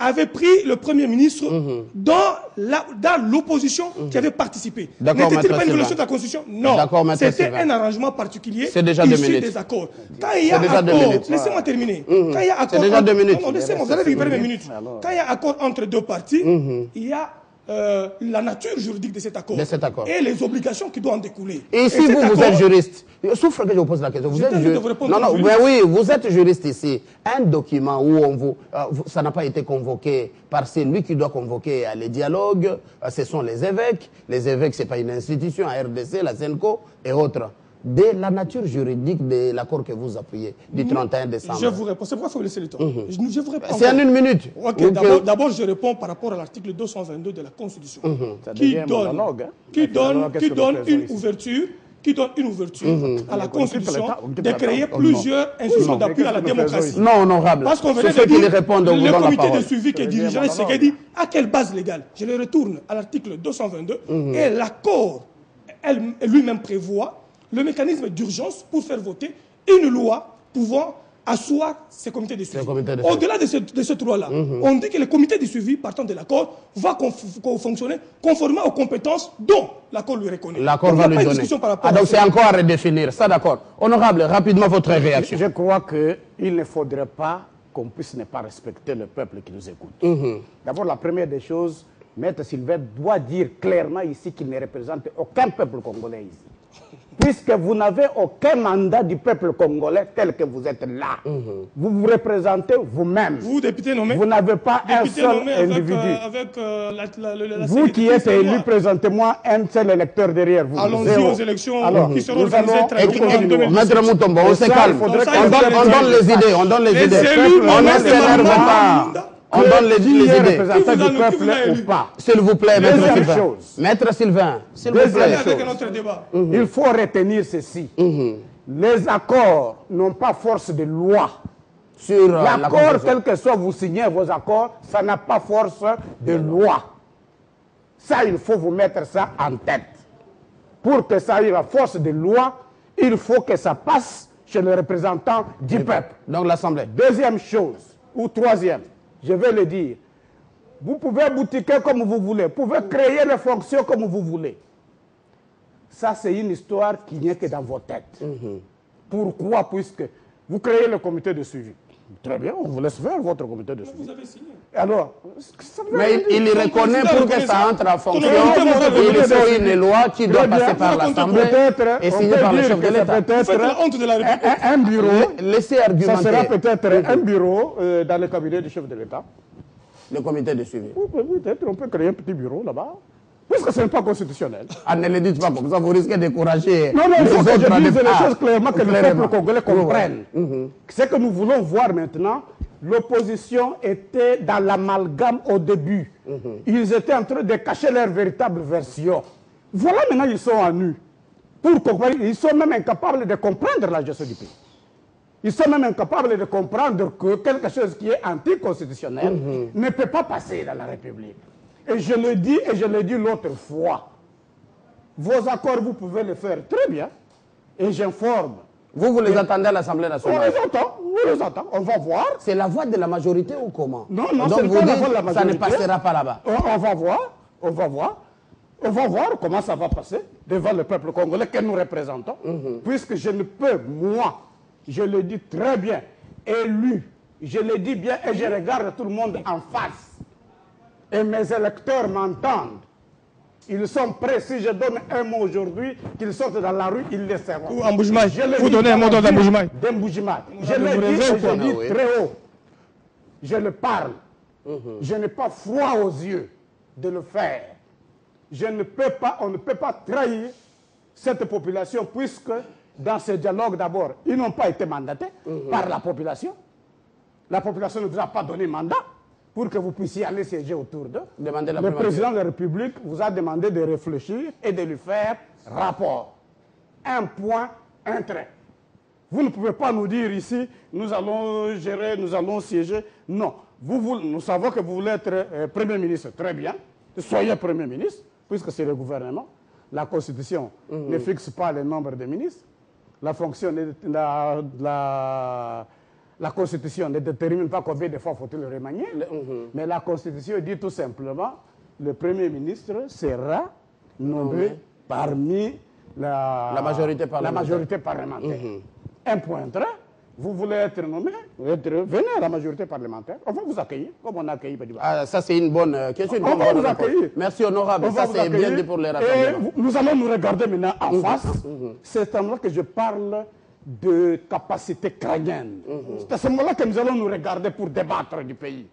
avait pris le Premier ministre Mhm. dans l'opposition qui avait participé. N'était-il pas une violation de la Constitution? Non. C'était un arrangement particulier C'est déjà deux issu minutes. des accords. Quand il y a C'est déjà deux accord, minutes. laissez-moi terminer. Quand il y a accord, déjà entre- deux minutes. Non, non, laissez-moi, vous allez récupérer mes minutes. Alors. Quand il y a accord entre deux parties, Mhm. il y a euh, la nature juridique de cet accord. De cet accord. Et les obligations qui doivent en découler. Et si vous, vous êtes juriste, souffre que je vous pose la question. Vous êtes t'invite ju- de vous répondre Non, non, mais juriste. oui, vous êtes juriste ici. Un document où on vous, euh, ça n'a pas été convoqué par celui qui doit convoquer euh, les dialogues, euh, ce sont les évêques. Les évêques, c'est pas une institution, à RDC, la CENCO et autres. De la nature juridique de l'accord que vous appuyez du 31 décembre. Je vous réponds. C'est pourquoi il faut laisser le temps. je, je vous réponds. C'est en une minute. Ok, Donc, d'abord, euh, d'abord, je réponds par rapport à l'article 222 de la Constitution, Ça qui donne, monologue, hein. qui donne, qui donne une ici ouverture, qui donne une ouverture à la Constitution de créer plusieurs institutions d'appui à la démocratie. non, honorable. Parce qu'on venait de dire, le comité de suivi qui est dirigé, bien c'est qui dit à quelle base légale? Je le retourne à l'article 222 Mhm. et l'accord elle- lui-même prévoit le mécanisme d'urgence pour faire voter une loi pouvant asseoir ces comités de suivi. Au-delà de, ce- de cette loi-là, on dit que le comité de suivi, partant de l'accord, va fonctionner conformément aux compétences dont l'accord lui reconnaît. L'accord va lui donner. Ah, donc c'est encore à redéfinir. Ça, d'accord. Honorable, rapidement votre réaction. Je crois qu'il ne faudrait pas qu'on puisse ne pas respecter le peuple qui nous écoute. Mhm. D'abord, la première des choses, Maître Sylvain doit dire clairement ici qu'il ne représente aucun peuple congolais ici. Puisque vous n'avez aucun mandat du peuple congolais tel que vous êtes là. Mhm. Vous vous représentez vous-même. Vous, député nommé, Vous n'avez pas un seul nommé avec, individu. euh, avec euh, la, la- la- la Vous qui êtes élu, moi. présentez-moi un seul électeur derrière vous. Allons-y aux élections Alors, qui seront nous organisées allons- très Et- bientôt en et- 2017. Maître Moutombo, on se calme. On donne, les idées, on donne les idées. On ne s'énerve pas. On donne les, les idées. représentant du peuple ou pas? S'il vous plaît, Maître Deuxième Sylvain. chose. Maître Sylvain, s'il vous Deuxième plaît. chose. Avec notre débat. Il faut retenir ceci. Les accords n'ont pas force de loi. Sur euh, la L'accord, quel que soit vous signez vos accords, ça n'a pas force de loi. Ça, il faut vous mettre ça en tête. Pour que ça ait la force de loi, il faut que ça passe chez les représentants du peuple. Donc l'Assemblée. Deuxième chose, ou troisième, je vais le dire. Vous pouvez boutiquer comme vous voulez, vous pouvez créer les fonctions comme vous voulez. Ça, c'est une histoire qui n'est que dans vos têtes. Pourquoi? Puisque vous créez le comité de suivi. Très bien, on vous laisse faire votre comité de suivi. Vous avez signé. Alors, ça veut Mais il, reconnaît pour que ça ça. entre en fonction. Il faut une loi qui doit passer par l'Assemblée Peut-être, et signée par le chef de l'État. Vous faites la honte de la un, République. un- un bureau. Laissez Ça argumenter sera peut-être un bureau euh, dans le cabinet du chef de l'État. le comité de suivi. Oui, peut- Peut-être on peut créer un petit bureau là-bas. Puisque ce n'est pas constitutionnel. Ah, ne le dites pas comme ça, vous risquez de décourager Non, non, il faut que je à dise les choses clairement, que le peuple congolais comprenne. Ce que nous voulons voir maintenant, l'opposition était dans l'amalgame au début. Ils étaient en train de cacher leur véritable version. Voilà maintenant, ils sont en nu. Pour comprendre, ils sont même incapables de comprendre la gestion du pays. Ils sont même incapables de comprendre que quelque chose qui est anticonstitutionnel ne peut pas passer dans la République. Et je le dis et je le dis l'autre fois. Vos accords, vous pouvez les faire très bien. Et j'informe. Vous, vous les attendez à l'Assemblée On nationale les entend, on les entend. On va voir. C'est la voix de la majorité ou comment? Non, non, Donc c'est vous pas la voix de la ça ne majorité. passera pas là-bas. On, on va voir, on va voir. On va voir comment ça va passer devant le peuple congolais que nous représentons. Puisque je ne peux, moi, je le dis très bien, élu, je le dis bien et je regarde tout le monde en face. Et mes électeurs m'entendent. Ils sont prêts. Si je donne un mot aujourd'hui, qu'ils sortent dans la rue, ils le seront. Ou Vous donnez un dans mot Boujmaï. d'Emboujmaï. Je le dis je dis Ah très haut. Je le parle. Je n'ai pas froid aux yeux de le faire. Je ne peux pas, on ne peut pas trahir cette population puisque dans ce dialogue d'abord, ils n'ont pas été mandatés par la population. La population ne vous a pas donné mandat pour que vous puissiez aller siéger autour d'eux. Le président de la République vous a demandé de réfléchir et de lui faire rapport. Un point, un trait. Vous ne pouvez pas nous dire ici, nous allons gérer, nous allons siéger. Non. Vous, vous- nous savons que vous voulez être euh, Premier ministre. Très bien. Soyez Premier ministre, puisque c'est le gouvernement. La Constitution ne fixe pas le nombre de ministres. La fonction, la- la Constitution ne détermine pas combien de fois faut-il le remanier. Mais la Constitution dit tout simplement, le Premier ministre sera nommé parmi la, La majorité parlementaire. la majorité parlementaire. Un point trait, vous voulez être nommé, venez à la majorité parlementaire, on va vous accueillir, comme on a accueilli Badiba. Ah, ça, c'est une bonne euh, question. une On va vous accueillir. Merci, honorable. On Ça, c'est bien dit pour les vous- nous allons nous regarder maintenant en face. C'est à moment-là que je parle de capacité crânienne. C'est à ce moment-là que nous allons nous regarder pour débattre du pays.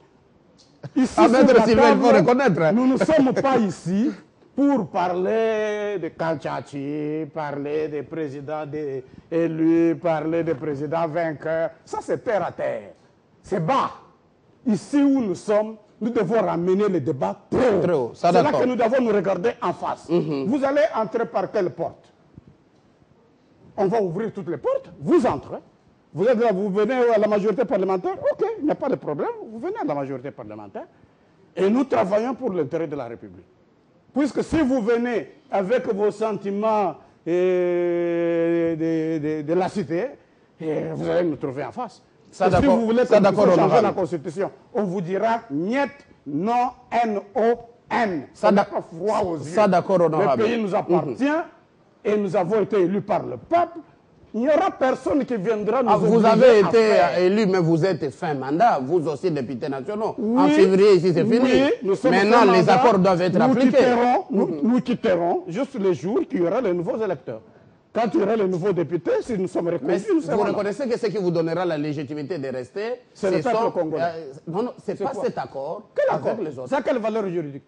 Ici, Ah, Sylvain, il faut reconnaître, hein. Nous ne sommes pas ici pour parler de Kanchachi, parler des présidents des élus, parler des présidents vainqueurs. Ça, c'est terre à terre. C'est bas. Ici où nous sommes, nous devons ramener le débat très haut. C'est là que nous devons nous regarder en face. Vous allez entrer par quelle porte? On va ouvrir toutes les portes. Vous entrez. Vous êtes là, vous venez à la majorité parlementaire. OK, il n'y a pas de problème. Vous venez à la majorité parlementaire. Et nous travaillons pour l'intérêt de la République. Puisque si vous venez avec vos sentiments euh, de, de- de la cité, vous allez nous trouver en face. Ça, Et si d'accord. vous voulez Ça, d'accord, changer la Constitution, on vous dira niet, non, N-O-N. Ça, Ça n'a d'ac- pas froid aux yeux. ça, d'accord, honorable. Le pays nous appartient et nous avons été élus par le peuple. Il n'y aura personne qui viendra nous Ah, vous avez été élu, mais vous êtes fin mandat. Vous aussi, députés nationaux. en Oui, février, ici, c'est oui, fini. nous Maintenant, les mandat. accords doivent être nous appliqués. Quitterons, nous, nous quitterons juste les jours qu'il y aura les nouveaux électeurs. Quand il y aura les nouveaux députés, si nous sommes Mais reconduits, nous vous reconnaissez que ce qui vous donnera la légitimité de rester, C'est le peuple congolais. euh, non, non, c'est pas quoi cet accord Quel accord les autres. Ça a quelle valeur juridique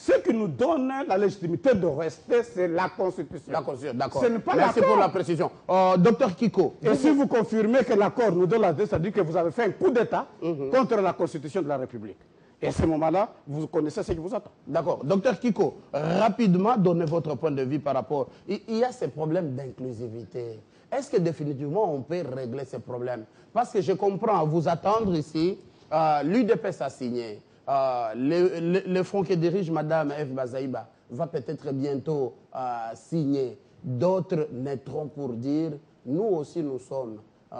Ce qui nous donne la légitimité de rester, c'est la Constitution. D'accord, d'accord. Ce n'est pas Merci pour la précision. Euh, docteur Kiko, Et si vous confirmez que l'accord nous donne la c'est-à-dire que vous avez fait un coup d'État Mhm. contre la Constitution de la République. Et à ce moment-là, vous connaissez ce qui vous attend. D'accord. Docteur Kiko, rapidement, donnez votre point de vue par rapport. Il, y a ces problèmes d'inclusivité. Est-ce que définitivement on peut régler ces problèmes? Parce que je comprends, à vous attendre ici, euh, l'UDPS a signé. Euh, le, le- le front que dirige Madame F. Bazaïba va peut-être bientôt euh, signer. D'autres naîtront pour dire nous aussi nous sommes euh,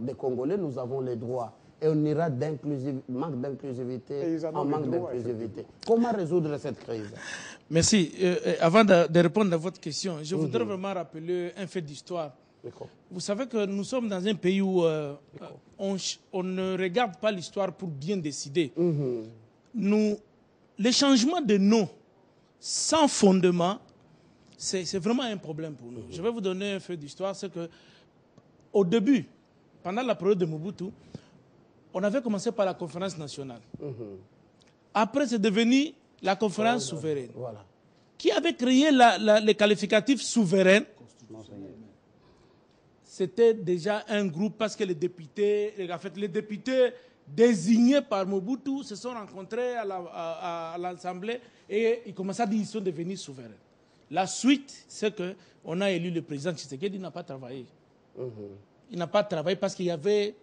des Congolais, nous avons les droits. Et on ira d'inclusiv- manque d'inclusivité en manque d'inclusivité. Comment résoudre cette crise? Merci. Avant de, de répondre à votre question, je voudrais vraiment rappeler un fait d'histoire. Vous savez que nous sommes dans un pays où euh, on, ne regarde pas l'histoire pour bien décider. Nous, les changements de nom sans fondement, c'est vraiment un problème pour nous. Je vais vous donner un fait d'histoire. C'est que au début, pendant la période de Mobutu, on avait commencé par la conférence nationale. Après, c'est devenu la conférence souveraine Voilà. qui avait créé la- la- les qualificatifs souverains, c'était déjà un groupe parce que les députés, en fait, les députés désignés par Mobutu se sont rencontrés à la- à- à l'Assemblée et ils commençaient à dire qu'ils sont devenus souverains. La suite, c'est qu'on a élu le président Tshisekedi, il n'a pas travaillé. Il n'a pas travaillé parce qu'il y avait,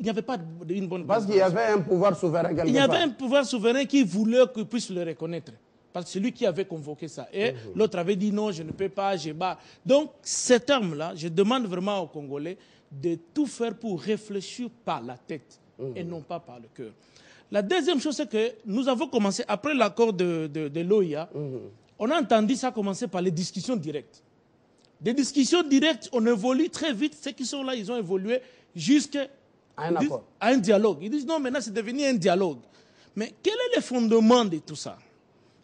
il n'y avait pas une bonne. Parce qu'il y avait un pouvoir souverain quelque Il y avait part. un pouvoir souverain qui voulait qu'on puisse le reconnaître. Parce que c'est lui qui avait convoqué ça. Et l'autre avait dit non, je ne peux pas, je bats. Donc, ces termes-là, je demande vraiment aux Congolais de tout faire pour réfléchir par la tête et non pas par le cœur. La deuxième chose, c'est que nous avons commencé, après l'accord de, de, de l'OIA, on a entendu ça commencer par les discussions directes. Des discussions directes, on évolue très vite. Ceux qui sont là, ils ont évolué jusqu'à Un à un dialogue. Ils disent non, maintenant c'est devenu un dialogue. Mais quel est le fondement de tout ça?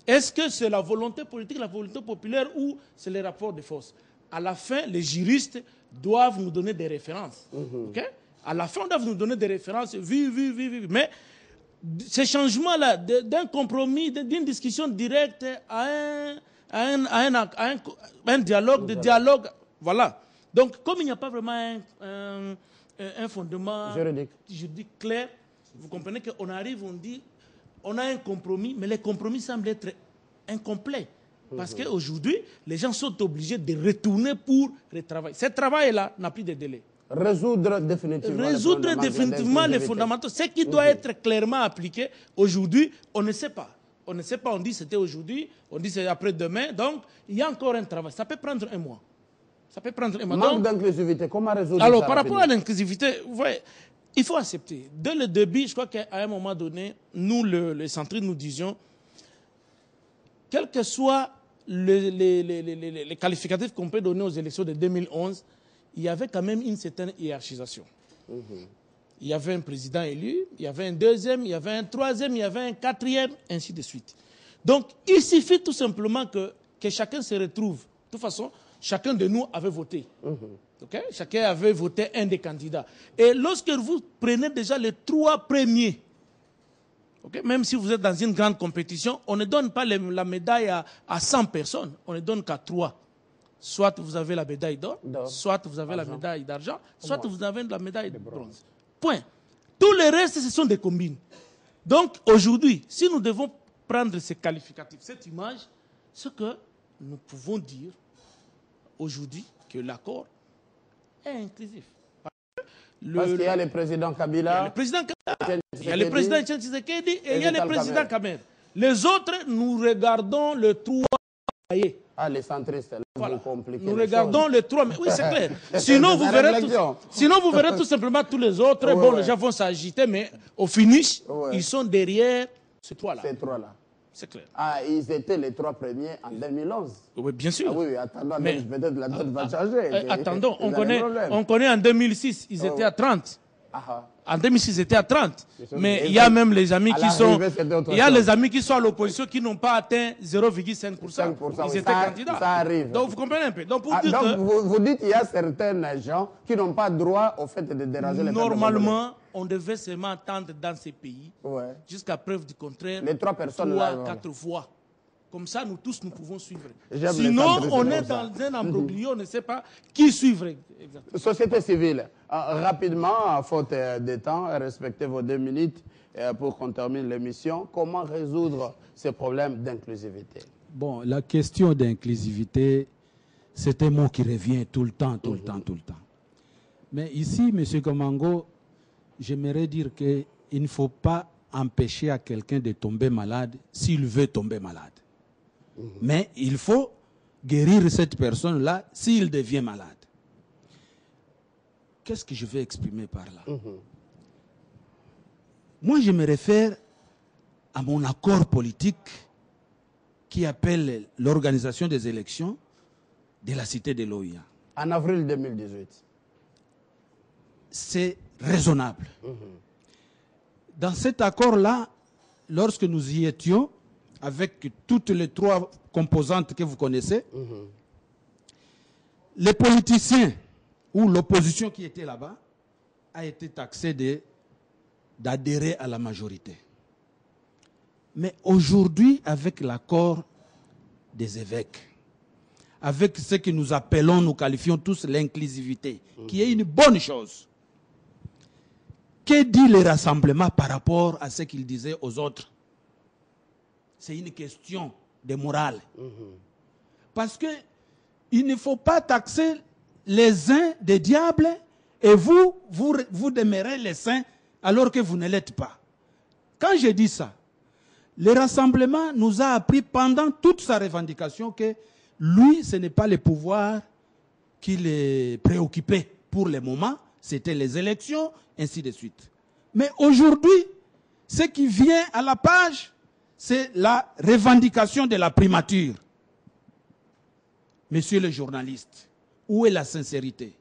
Est-ce que c'est la volonté politique, la volonté populaire ou c'est les rapports de force? À la fin, les juristes doivent nous donner des références. ok? À la fin, on doit nous donner des références. Oui, oui, oui, oui. Mais ces changements-là, d'un compromis, d'une discussion directe à un, à un, à un, à un- un dialogue, de dialogue, voilà. Donc, comme il n'y a pas vraiment un, fondement Juridique. juridique clair, vous comprenez qu'on arrive, on dit, on a un compromis, mais le compromis semble être incomplet. Parce qu'aujourd'hui, les gens sont obligés de retourner pour retravailler. Ce travail-là n'a plus de délai Résoudre définitivement les résoudre fondements définitivement les fondamentaux. Ce qui doit être clairement appliqué aujourd'hui, on ne sait pas. On ne sait pas, on dit c'était aujourd'hui, on dit c'est après-demain. Donc, il y a encore un travail. Ça peut prendre un mois. Ça peut prendre un mois. Manque d'inclusivité, comment résoudre alors, ça par rapport à l'inclusivité, vous voyez, il faut accepter. Dès le début, je crois qu'à un moment donné, nous, le- les centristes, nous disions, quels que soient le- les, les- les- les- les qualificatifs qu'on peut donner aux élections de 2011, il y avait quand même une certaine hiérarchisation. Il y avait un président élu, il y avait un deuxième, il y avait un troisième, il y avait un quatrième, ainsi de suite. Donc, il suffit tout simplement que, que chacun se retrouve. De toute façon, chacun de nous avait voté. Ok? Chacun avait voté un des candidats. Et lorsque vous prenez déjà les trois premiers, même si vous êtes dans une grande compétition, on ne donne pas les- la médaille à, à 100 personnes, on ne donne qu'à trois. Soit vous avez la médaille d'or, D'or. soit vous avez la médaille d'argent, soit vous avez la médaille de bronze. Point. Tout le reste, ce sont des combines. Donc aujourd'hui, si nous devons prendre ces qualificatifs, cette image, ce que nous pouvons dire aujourd'hui que l'accord est inclusif. Le- Parce qu'il y a le président il y a le Kabila, président Kabila, il y a le président Etienne Tshisekedi et, il y a le président. Kamer. Les autres, nous regardons le trois. ah, les centristes, là, Voilà. vous compliquez Nous les regardons choses. les trois. Mais oui, c'est clair. Sinon, vous verrez tout, sinon, vous verrez tout simplement tous les autres. Ouais, bon, ouais. les gens vont s'agiter, mais au finish, Ouais. ils sont derrière ces trois-là. Ces trois-là. C'est clair. Ah, ils étaient les trois premiers en 2011. Oui, bien sûr. Ah oui, oui, attendons, Mais- peut-être la va changer. Euh, attendons, Ils on connaît, on connaît en 2006, ils étaient à 30. En 2006, ils étaient à 30. sont- Mais il y a même les amis qui sont. c'était Il y a les amis qui sont à l'opposition qui n'ont pas atteint 0,5%. 5%, Ils étaient candidats. ça arrive. Donc vous comprenez un peu. Donc pour Ah, donc, vous, vous dites qu'il y a certains gens qui n'ont pas droit au fait de déranger les normalement, on devait seulement attendre dans ces pays. Ouais. jusqu'à preuve du contraire, Les trois personnes trois, là, quatre voix. Comme ça, nous tous, nous pouvons suivre. Sinon, on est ça. dans un embroglio, on ne sait pas qui suivre. exactement. Société civile, euh, rapidement, à faute euh, de temps, respectez vos deux minutes euh, pour qu'on termine l'émission. Comment résoudre ces problèmes d'inclusivité? Bon, la question d'inclusivité, c'est un mot qui revient tout le temps, tout le temps, tout le temps. Mais ici, M. Komango, j'aimerais dire qu'il ne faut pas empêcher à quelqu'un de tomber malade s'il veut tomber malade. Mais il faut guérir cette personne-là s'il devient malade. Qu'est-ce que je vais exprimer par là? Moi, je me réfère à mon accord politique qui appelle l'organisation des élections de la cité de l'OIA. En avril 2018. C'est raisonnable. Dans cet accord-là, lorsque nous y étions, avec toutes les trois composantes que vous connaissez, les politiciens ou l'opposition qui était là-bas a été taxé de- d'adhérer à la majorité. Mais aujourd'hui, avec l'accord des évêques, avec ce que nous appelons, nous qualifions tous l'inclusivité, qui est une bonne chose. Que dit le rassemblement par rapport à ce qu'il disait aux autres? C'est une question de morale. Parce que il ne faut pas taxer les uns des diables Et vous, vous, vous demeurez les saints alors que vous ne l'êtes pas. Quand je dis ça, le rassemblement nous a appris pendant toute sa revendication que lui, ce n'est pas le pouvoir qui les préoccupait pour le moment, c'était les élections, ainsi de suite. Mais aujourd'hui, ce qui vient à la page, c'est la revendication de la primature. Monsieur le journaliste, où est la sincérité?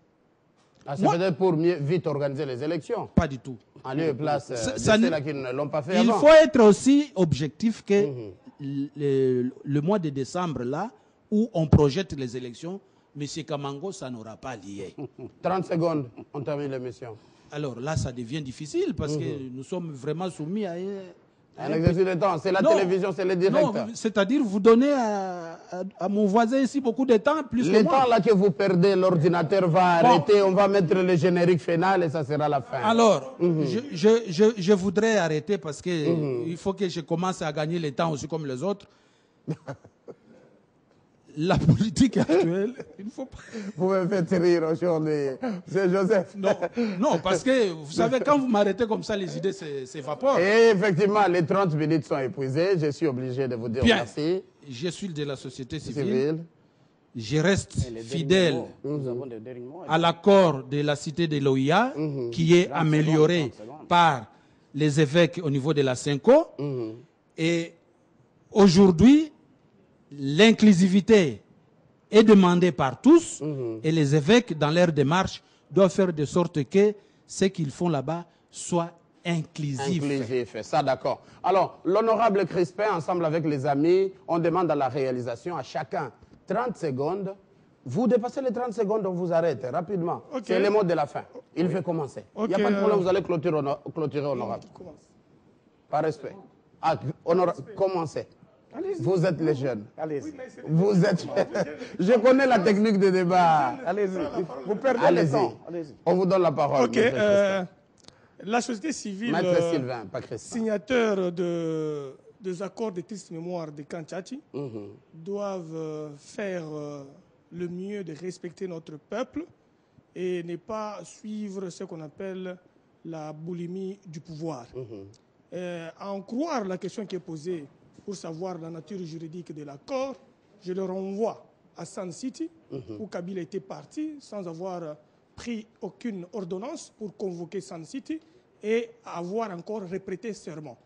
Ah, c'est peut-être pour mieux, vite organiser les élections. Pas du tout. En lieu et place euh, Ça- de ça ne- ceux-là qui ne l'ont pas fait Il avant. faut être aussi objectif que le, le mois de décembre, là, où on projette les élections, M. Kamango, ça n'aura pas lié. 30 secondes, on termine l'émission. Alors là, ça devient difficile parce que nous sommes vraiment soumis à... Un exercice de temps, c'est la Non. télévision, c'est le direct. Non, c'est-à-dire vous donnez à, à- à mon voisin ici beaucoup de temps, plus Le que moi. temps là que vous perdez, l'ordinateur va Bon. arrêter, on va mettre le générique final et ça sera la fin. Alors, Mhm. je, je, je, je voudrais arrêter parce que il faut que je commence à gagner le temps aussi comme les autres. La politique actuelle, il ne faut pas... Vous me faites rire aujourd'hui. C'est Joseph. Non, non, parce que vous savez, quand vous m'arrêtez comme ça, les idées s'é- s'évaporent. Et effectivement, les 30 minutes sont épuisées. Je suis obligé de vous dire Bien. merci. Je suis de la société civile. Civil. Je reste fidèle mots, à l'accord de la cité de l'OIA, qui est 30 amélioré secondes, 30 secondes. par les évêques au niveau de la CINCO. Et aujourd'hui, l'inclusivité est demandée par tous et les évêques, dans leur démarche, doivent faire de sorte que ce qu'ils font là-bas soit inclusif. Inclusif, ça d'accord. Alors, l'honorable Crispin, ensemble avec les amis, on demande à la réalisation à chacun 30 secondes. Vous dépassez les 30 secondes, on vous arrête rapidement. C'est le mot de la fin. Il fait commencer. Il n'y a pas de problème, euh, vous allez clôturer, hono- clôturer honorable. Par respect. Ah, commencez. Vous êtes les jeunes. Allez-y. Vous êtes. Je connais la technique de débat. Allez-y. Vous perdez le temps. Allez-y. On vous donne la parole. Ok. euh, la société civile, euh, Sylvain, signateur de, des accords de triste mémoire de Kanchachi, Mhm. doivent euh, faire le mieux de respecter notre peuple et ne pas suivre ce qu'on appelle la boulimie du pouvoir. Euh, à en croire la question qui est posée pour savoir la nature juridique de l'accord, je le renvoie à Sun City, où Kabila était parti sans avoir pris aucune ordonnance pour convoquer Sun City et avoir encore répété serment.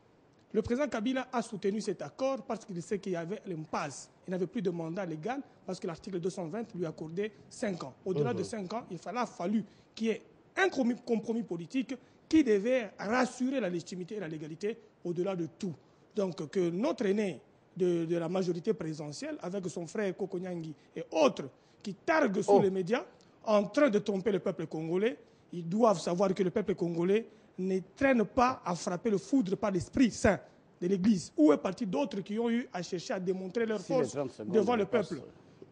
Le président Kabila a soutenu cet accord parce qu'il sait qu'il y avait l'impasse. Il n'avait plus de mandat légal parce que l'article 220 lui accordait 5 ans. Au-delà de 5 ans, il fallait fallu qu'il y ait un compromis politique qui devait rassurer la légitimité et la légalité au-delà de tout. Donc que notre aîné de, de la majorité présidentielle, avec son frère Koko Nyangi et autres, qui targuent sur Oh. les médias en train de tromper le peuple congolais, ils doivent savoir que le peuple congolais ne traîne pas à frapper le foudre par l'Esprit Saint de l'Église. Où est parti d'autres qui ont eu à chercher à démontrer leur Si force 30 secondes devant le peuple?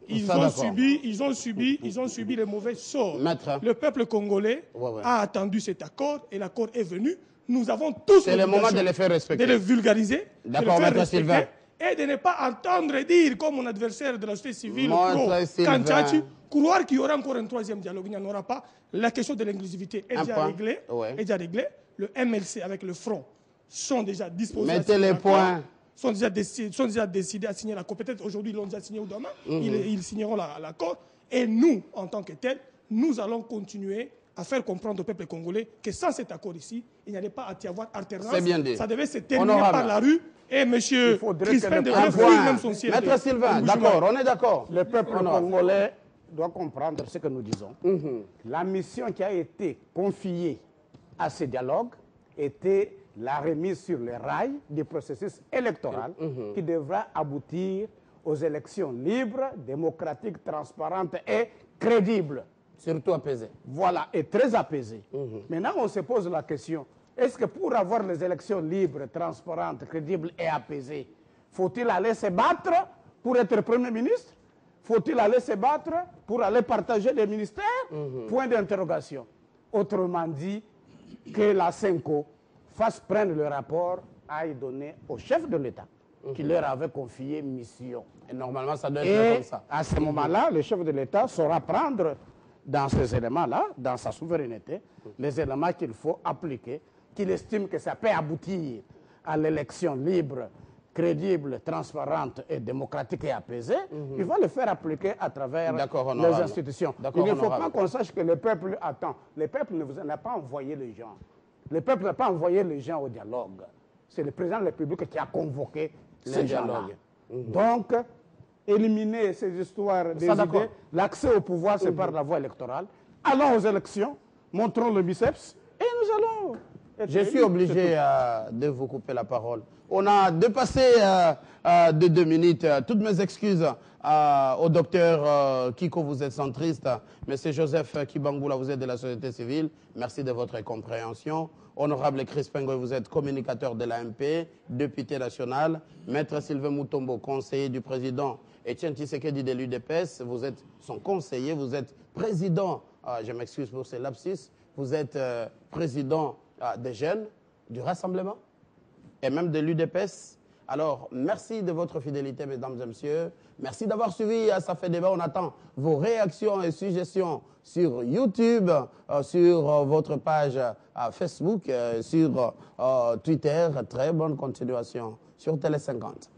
ils ont, subi, ils ont subi, ils ont subi les mauvais sorts. Maître. Le peuple congolais Ouais, ouais. a attendu cet accord et l'accord est venu. Nous avons tous C'est le moment de le faire respecter. De le vulgariser, D'accord, maître Sylvain. et de ne pas entendre dire, comme mon adversaire de la société civile, pro. Kanchachi, croire qu'il y aura encore un troisième dialogue. Il n'y en aura pas. La question de l'inclusivité est déjà réglée. Ouais. est déjà réglée. Le MLC avec le front sont déjà disposés. à Mettez les points. sont déjà, décidés, sont déjà décidés à signer l'accord. Peut-être aujourd'hui, ils l'ont déjà signé ou demain. Mhm. Ils, ils signeront la- l'accord. Et nous, en tant que tels, nous allons continuer à faire comprendre au peuple congolais que sans cet accord ici, il n'y allait pas à y avoir alternance. C'est bien dit. Ça devait se terminer Honorable. par la rue. Et M. faudrait Crispin que le devrait fuir même son ciel. Maître Sylvain, d'accord, on est d'accord. Le peuple Honorable. congolais doit comprendre ce que nous disons. Mhm. La mission qui a été confiée à ce dialogue était la remise sur les rails du processus électoral Mhm. qui devra aboutir aux élections libres, démocratiques, transparentes et crédibles. Surtout apaisé. Voilà, et très apaisé. Mhm. Maintenant, on se pose la question, est-ce que pour avoir les élections libres, transparentes, crédibles et apaisées, faut-il aller se battre pour être Premier ministre? Faut-il aller se battre pour aller partager des ministères? Mhm. Point d'interrogation. Autrement dit, que la CENCO fasse prendre le rapport à y donner au chef de l'État, qui Mhm. leur avait confié mission. Et normalement, ça doit être Et comme ça. à ce moment-là, le chef de l'État saura prendre dans ces éléments-là, dans sa souveraineté, les éléments qu'il faut appliquer, qu'il estime que ça peut aboutir à l'élection libre, crédible, transparente et démocratique et apaisée, il va le faire appliquer à travers les institutions. Il ne faut pas qu'on sache que le peuple attend. Le peuple ne vous n'a pas envoyé les gens. Le peuple n'a pas envoyé les gens au dialogue. C'est le président de la République qui a convoqué gens-là. dialogue. Donc, éliminer ces histoires des Ça, idées, l'accès au pouvoir, c'est par la voie électorale. Allons aux élections, montrons le biceps et nous allons. être Je suis obligé euh, de vous couper la parole. On a dépassé euh, euh, de deux minutes. Toutes mes excuses euh, au docteur euh, Kiko, vous êtes centriste. Monsieur Joseph Kibangoula, vous êtes de la société civile. Merci de votre compréhension. Honorable Chris Pengoy, vous êtes communicateur de l'AMP, député national. Maître Sylvain Moutombo, conseiller du président Etienne Tshisekedi de l'UDPS. Vous êtes son conseiller, vous êtes président, euh, je m'excuse pour ce lapsus, vous êtes euh, président euh, des jeunes du Rassemblement et même de l'UDPS. Alors, merci de votre fidélité, mesdames et messieurs. Merci d'avoir suivi euh, Ça fait débat. On attend vos réactions et suggestions sur YouTube, euh, sur euh, votre page Facebook, sur Twitter. Très bonne continuation sur Télé 50.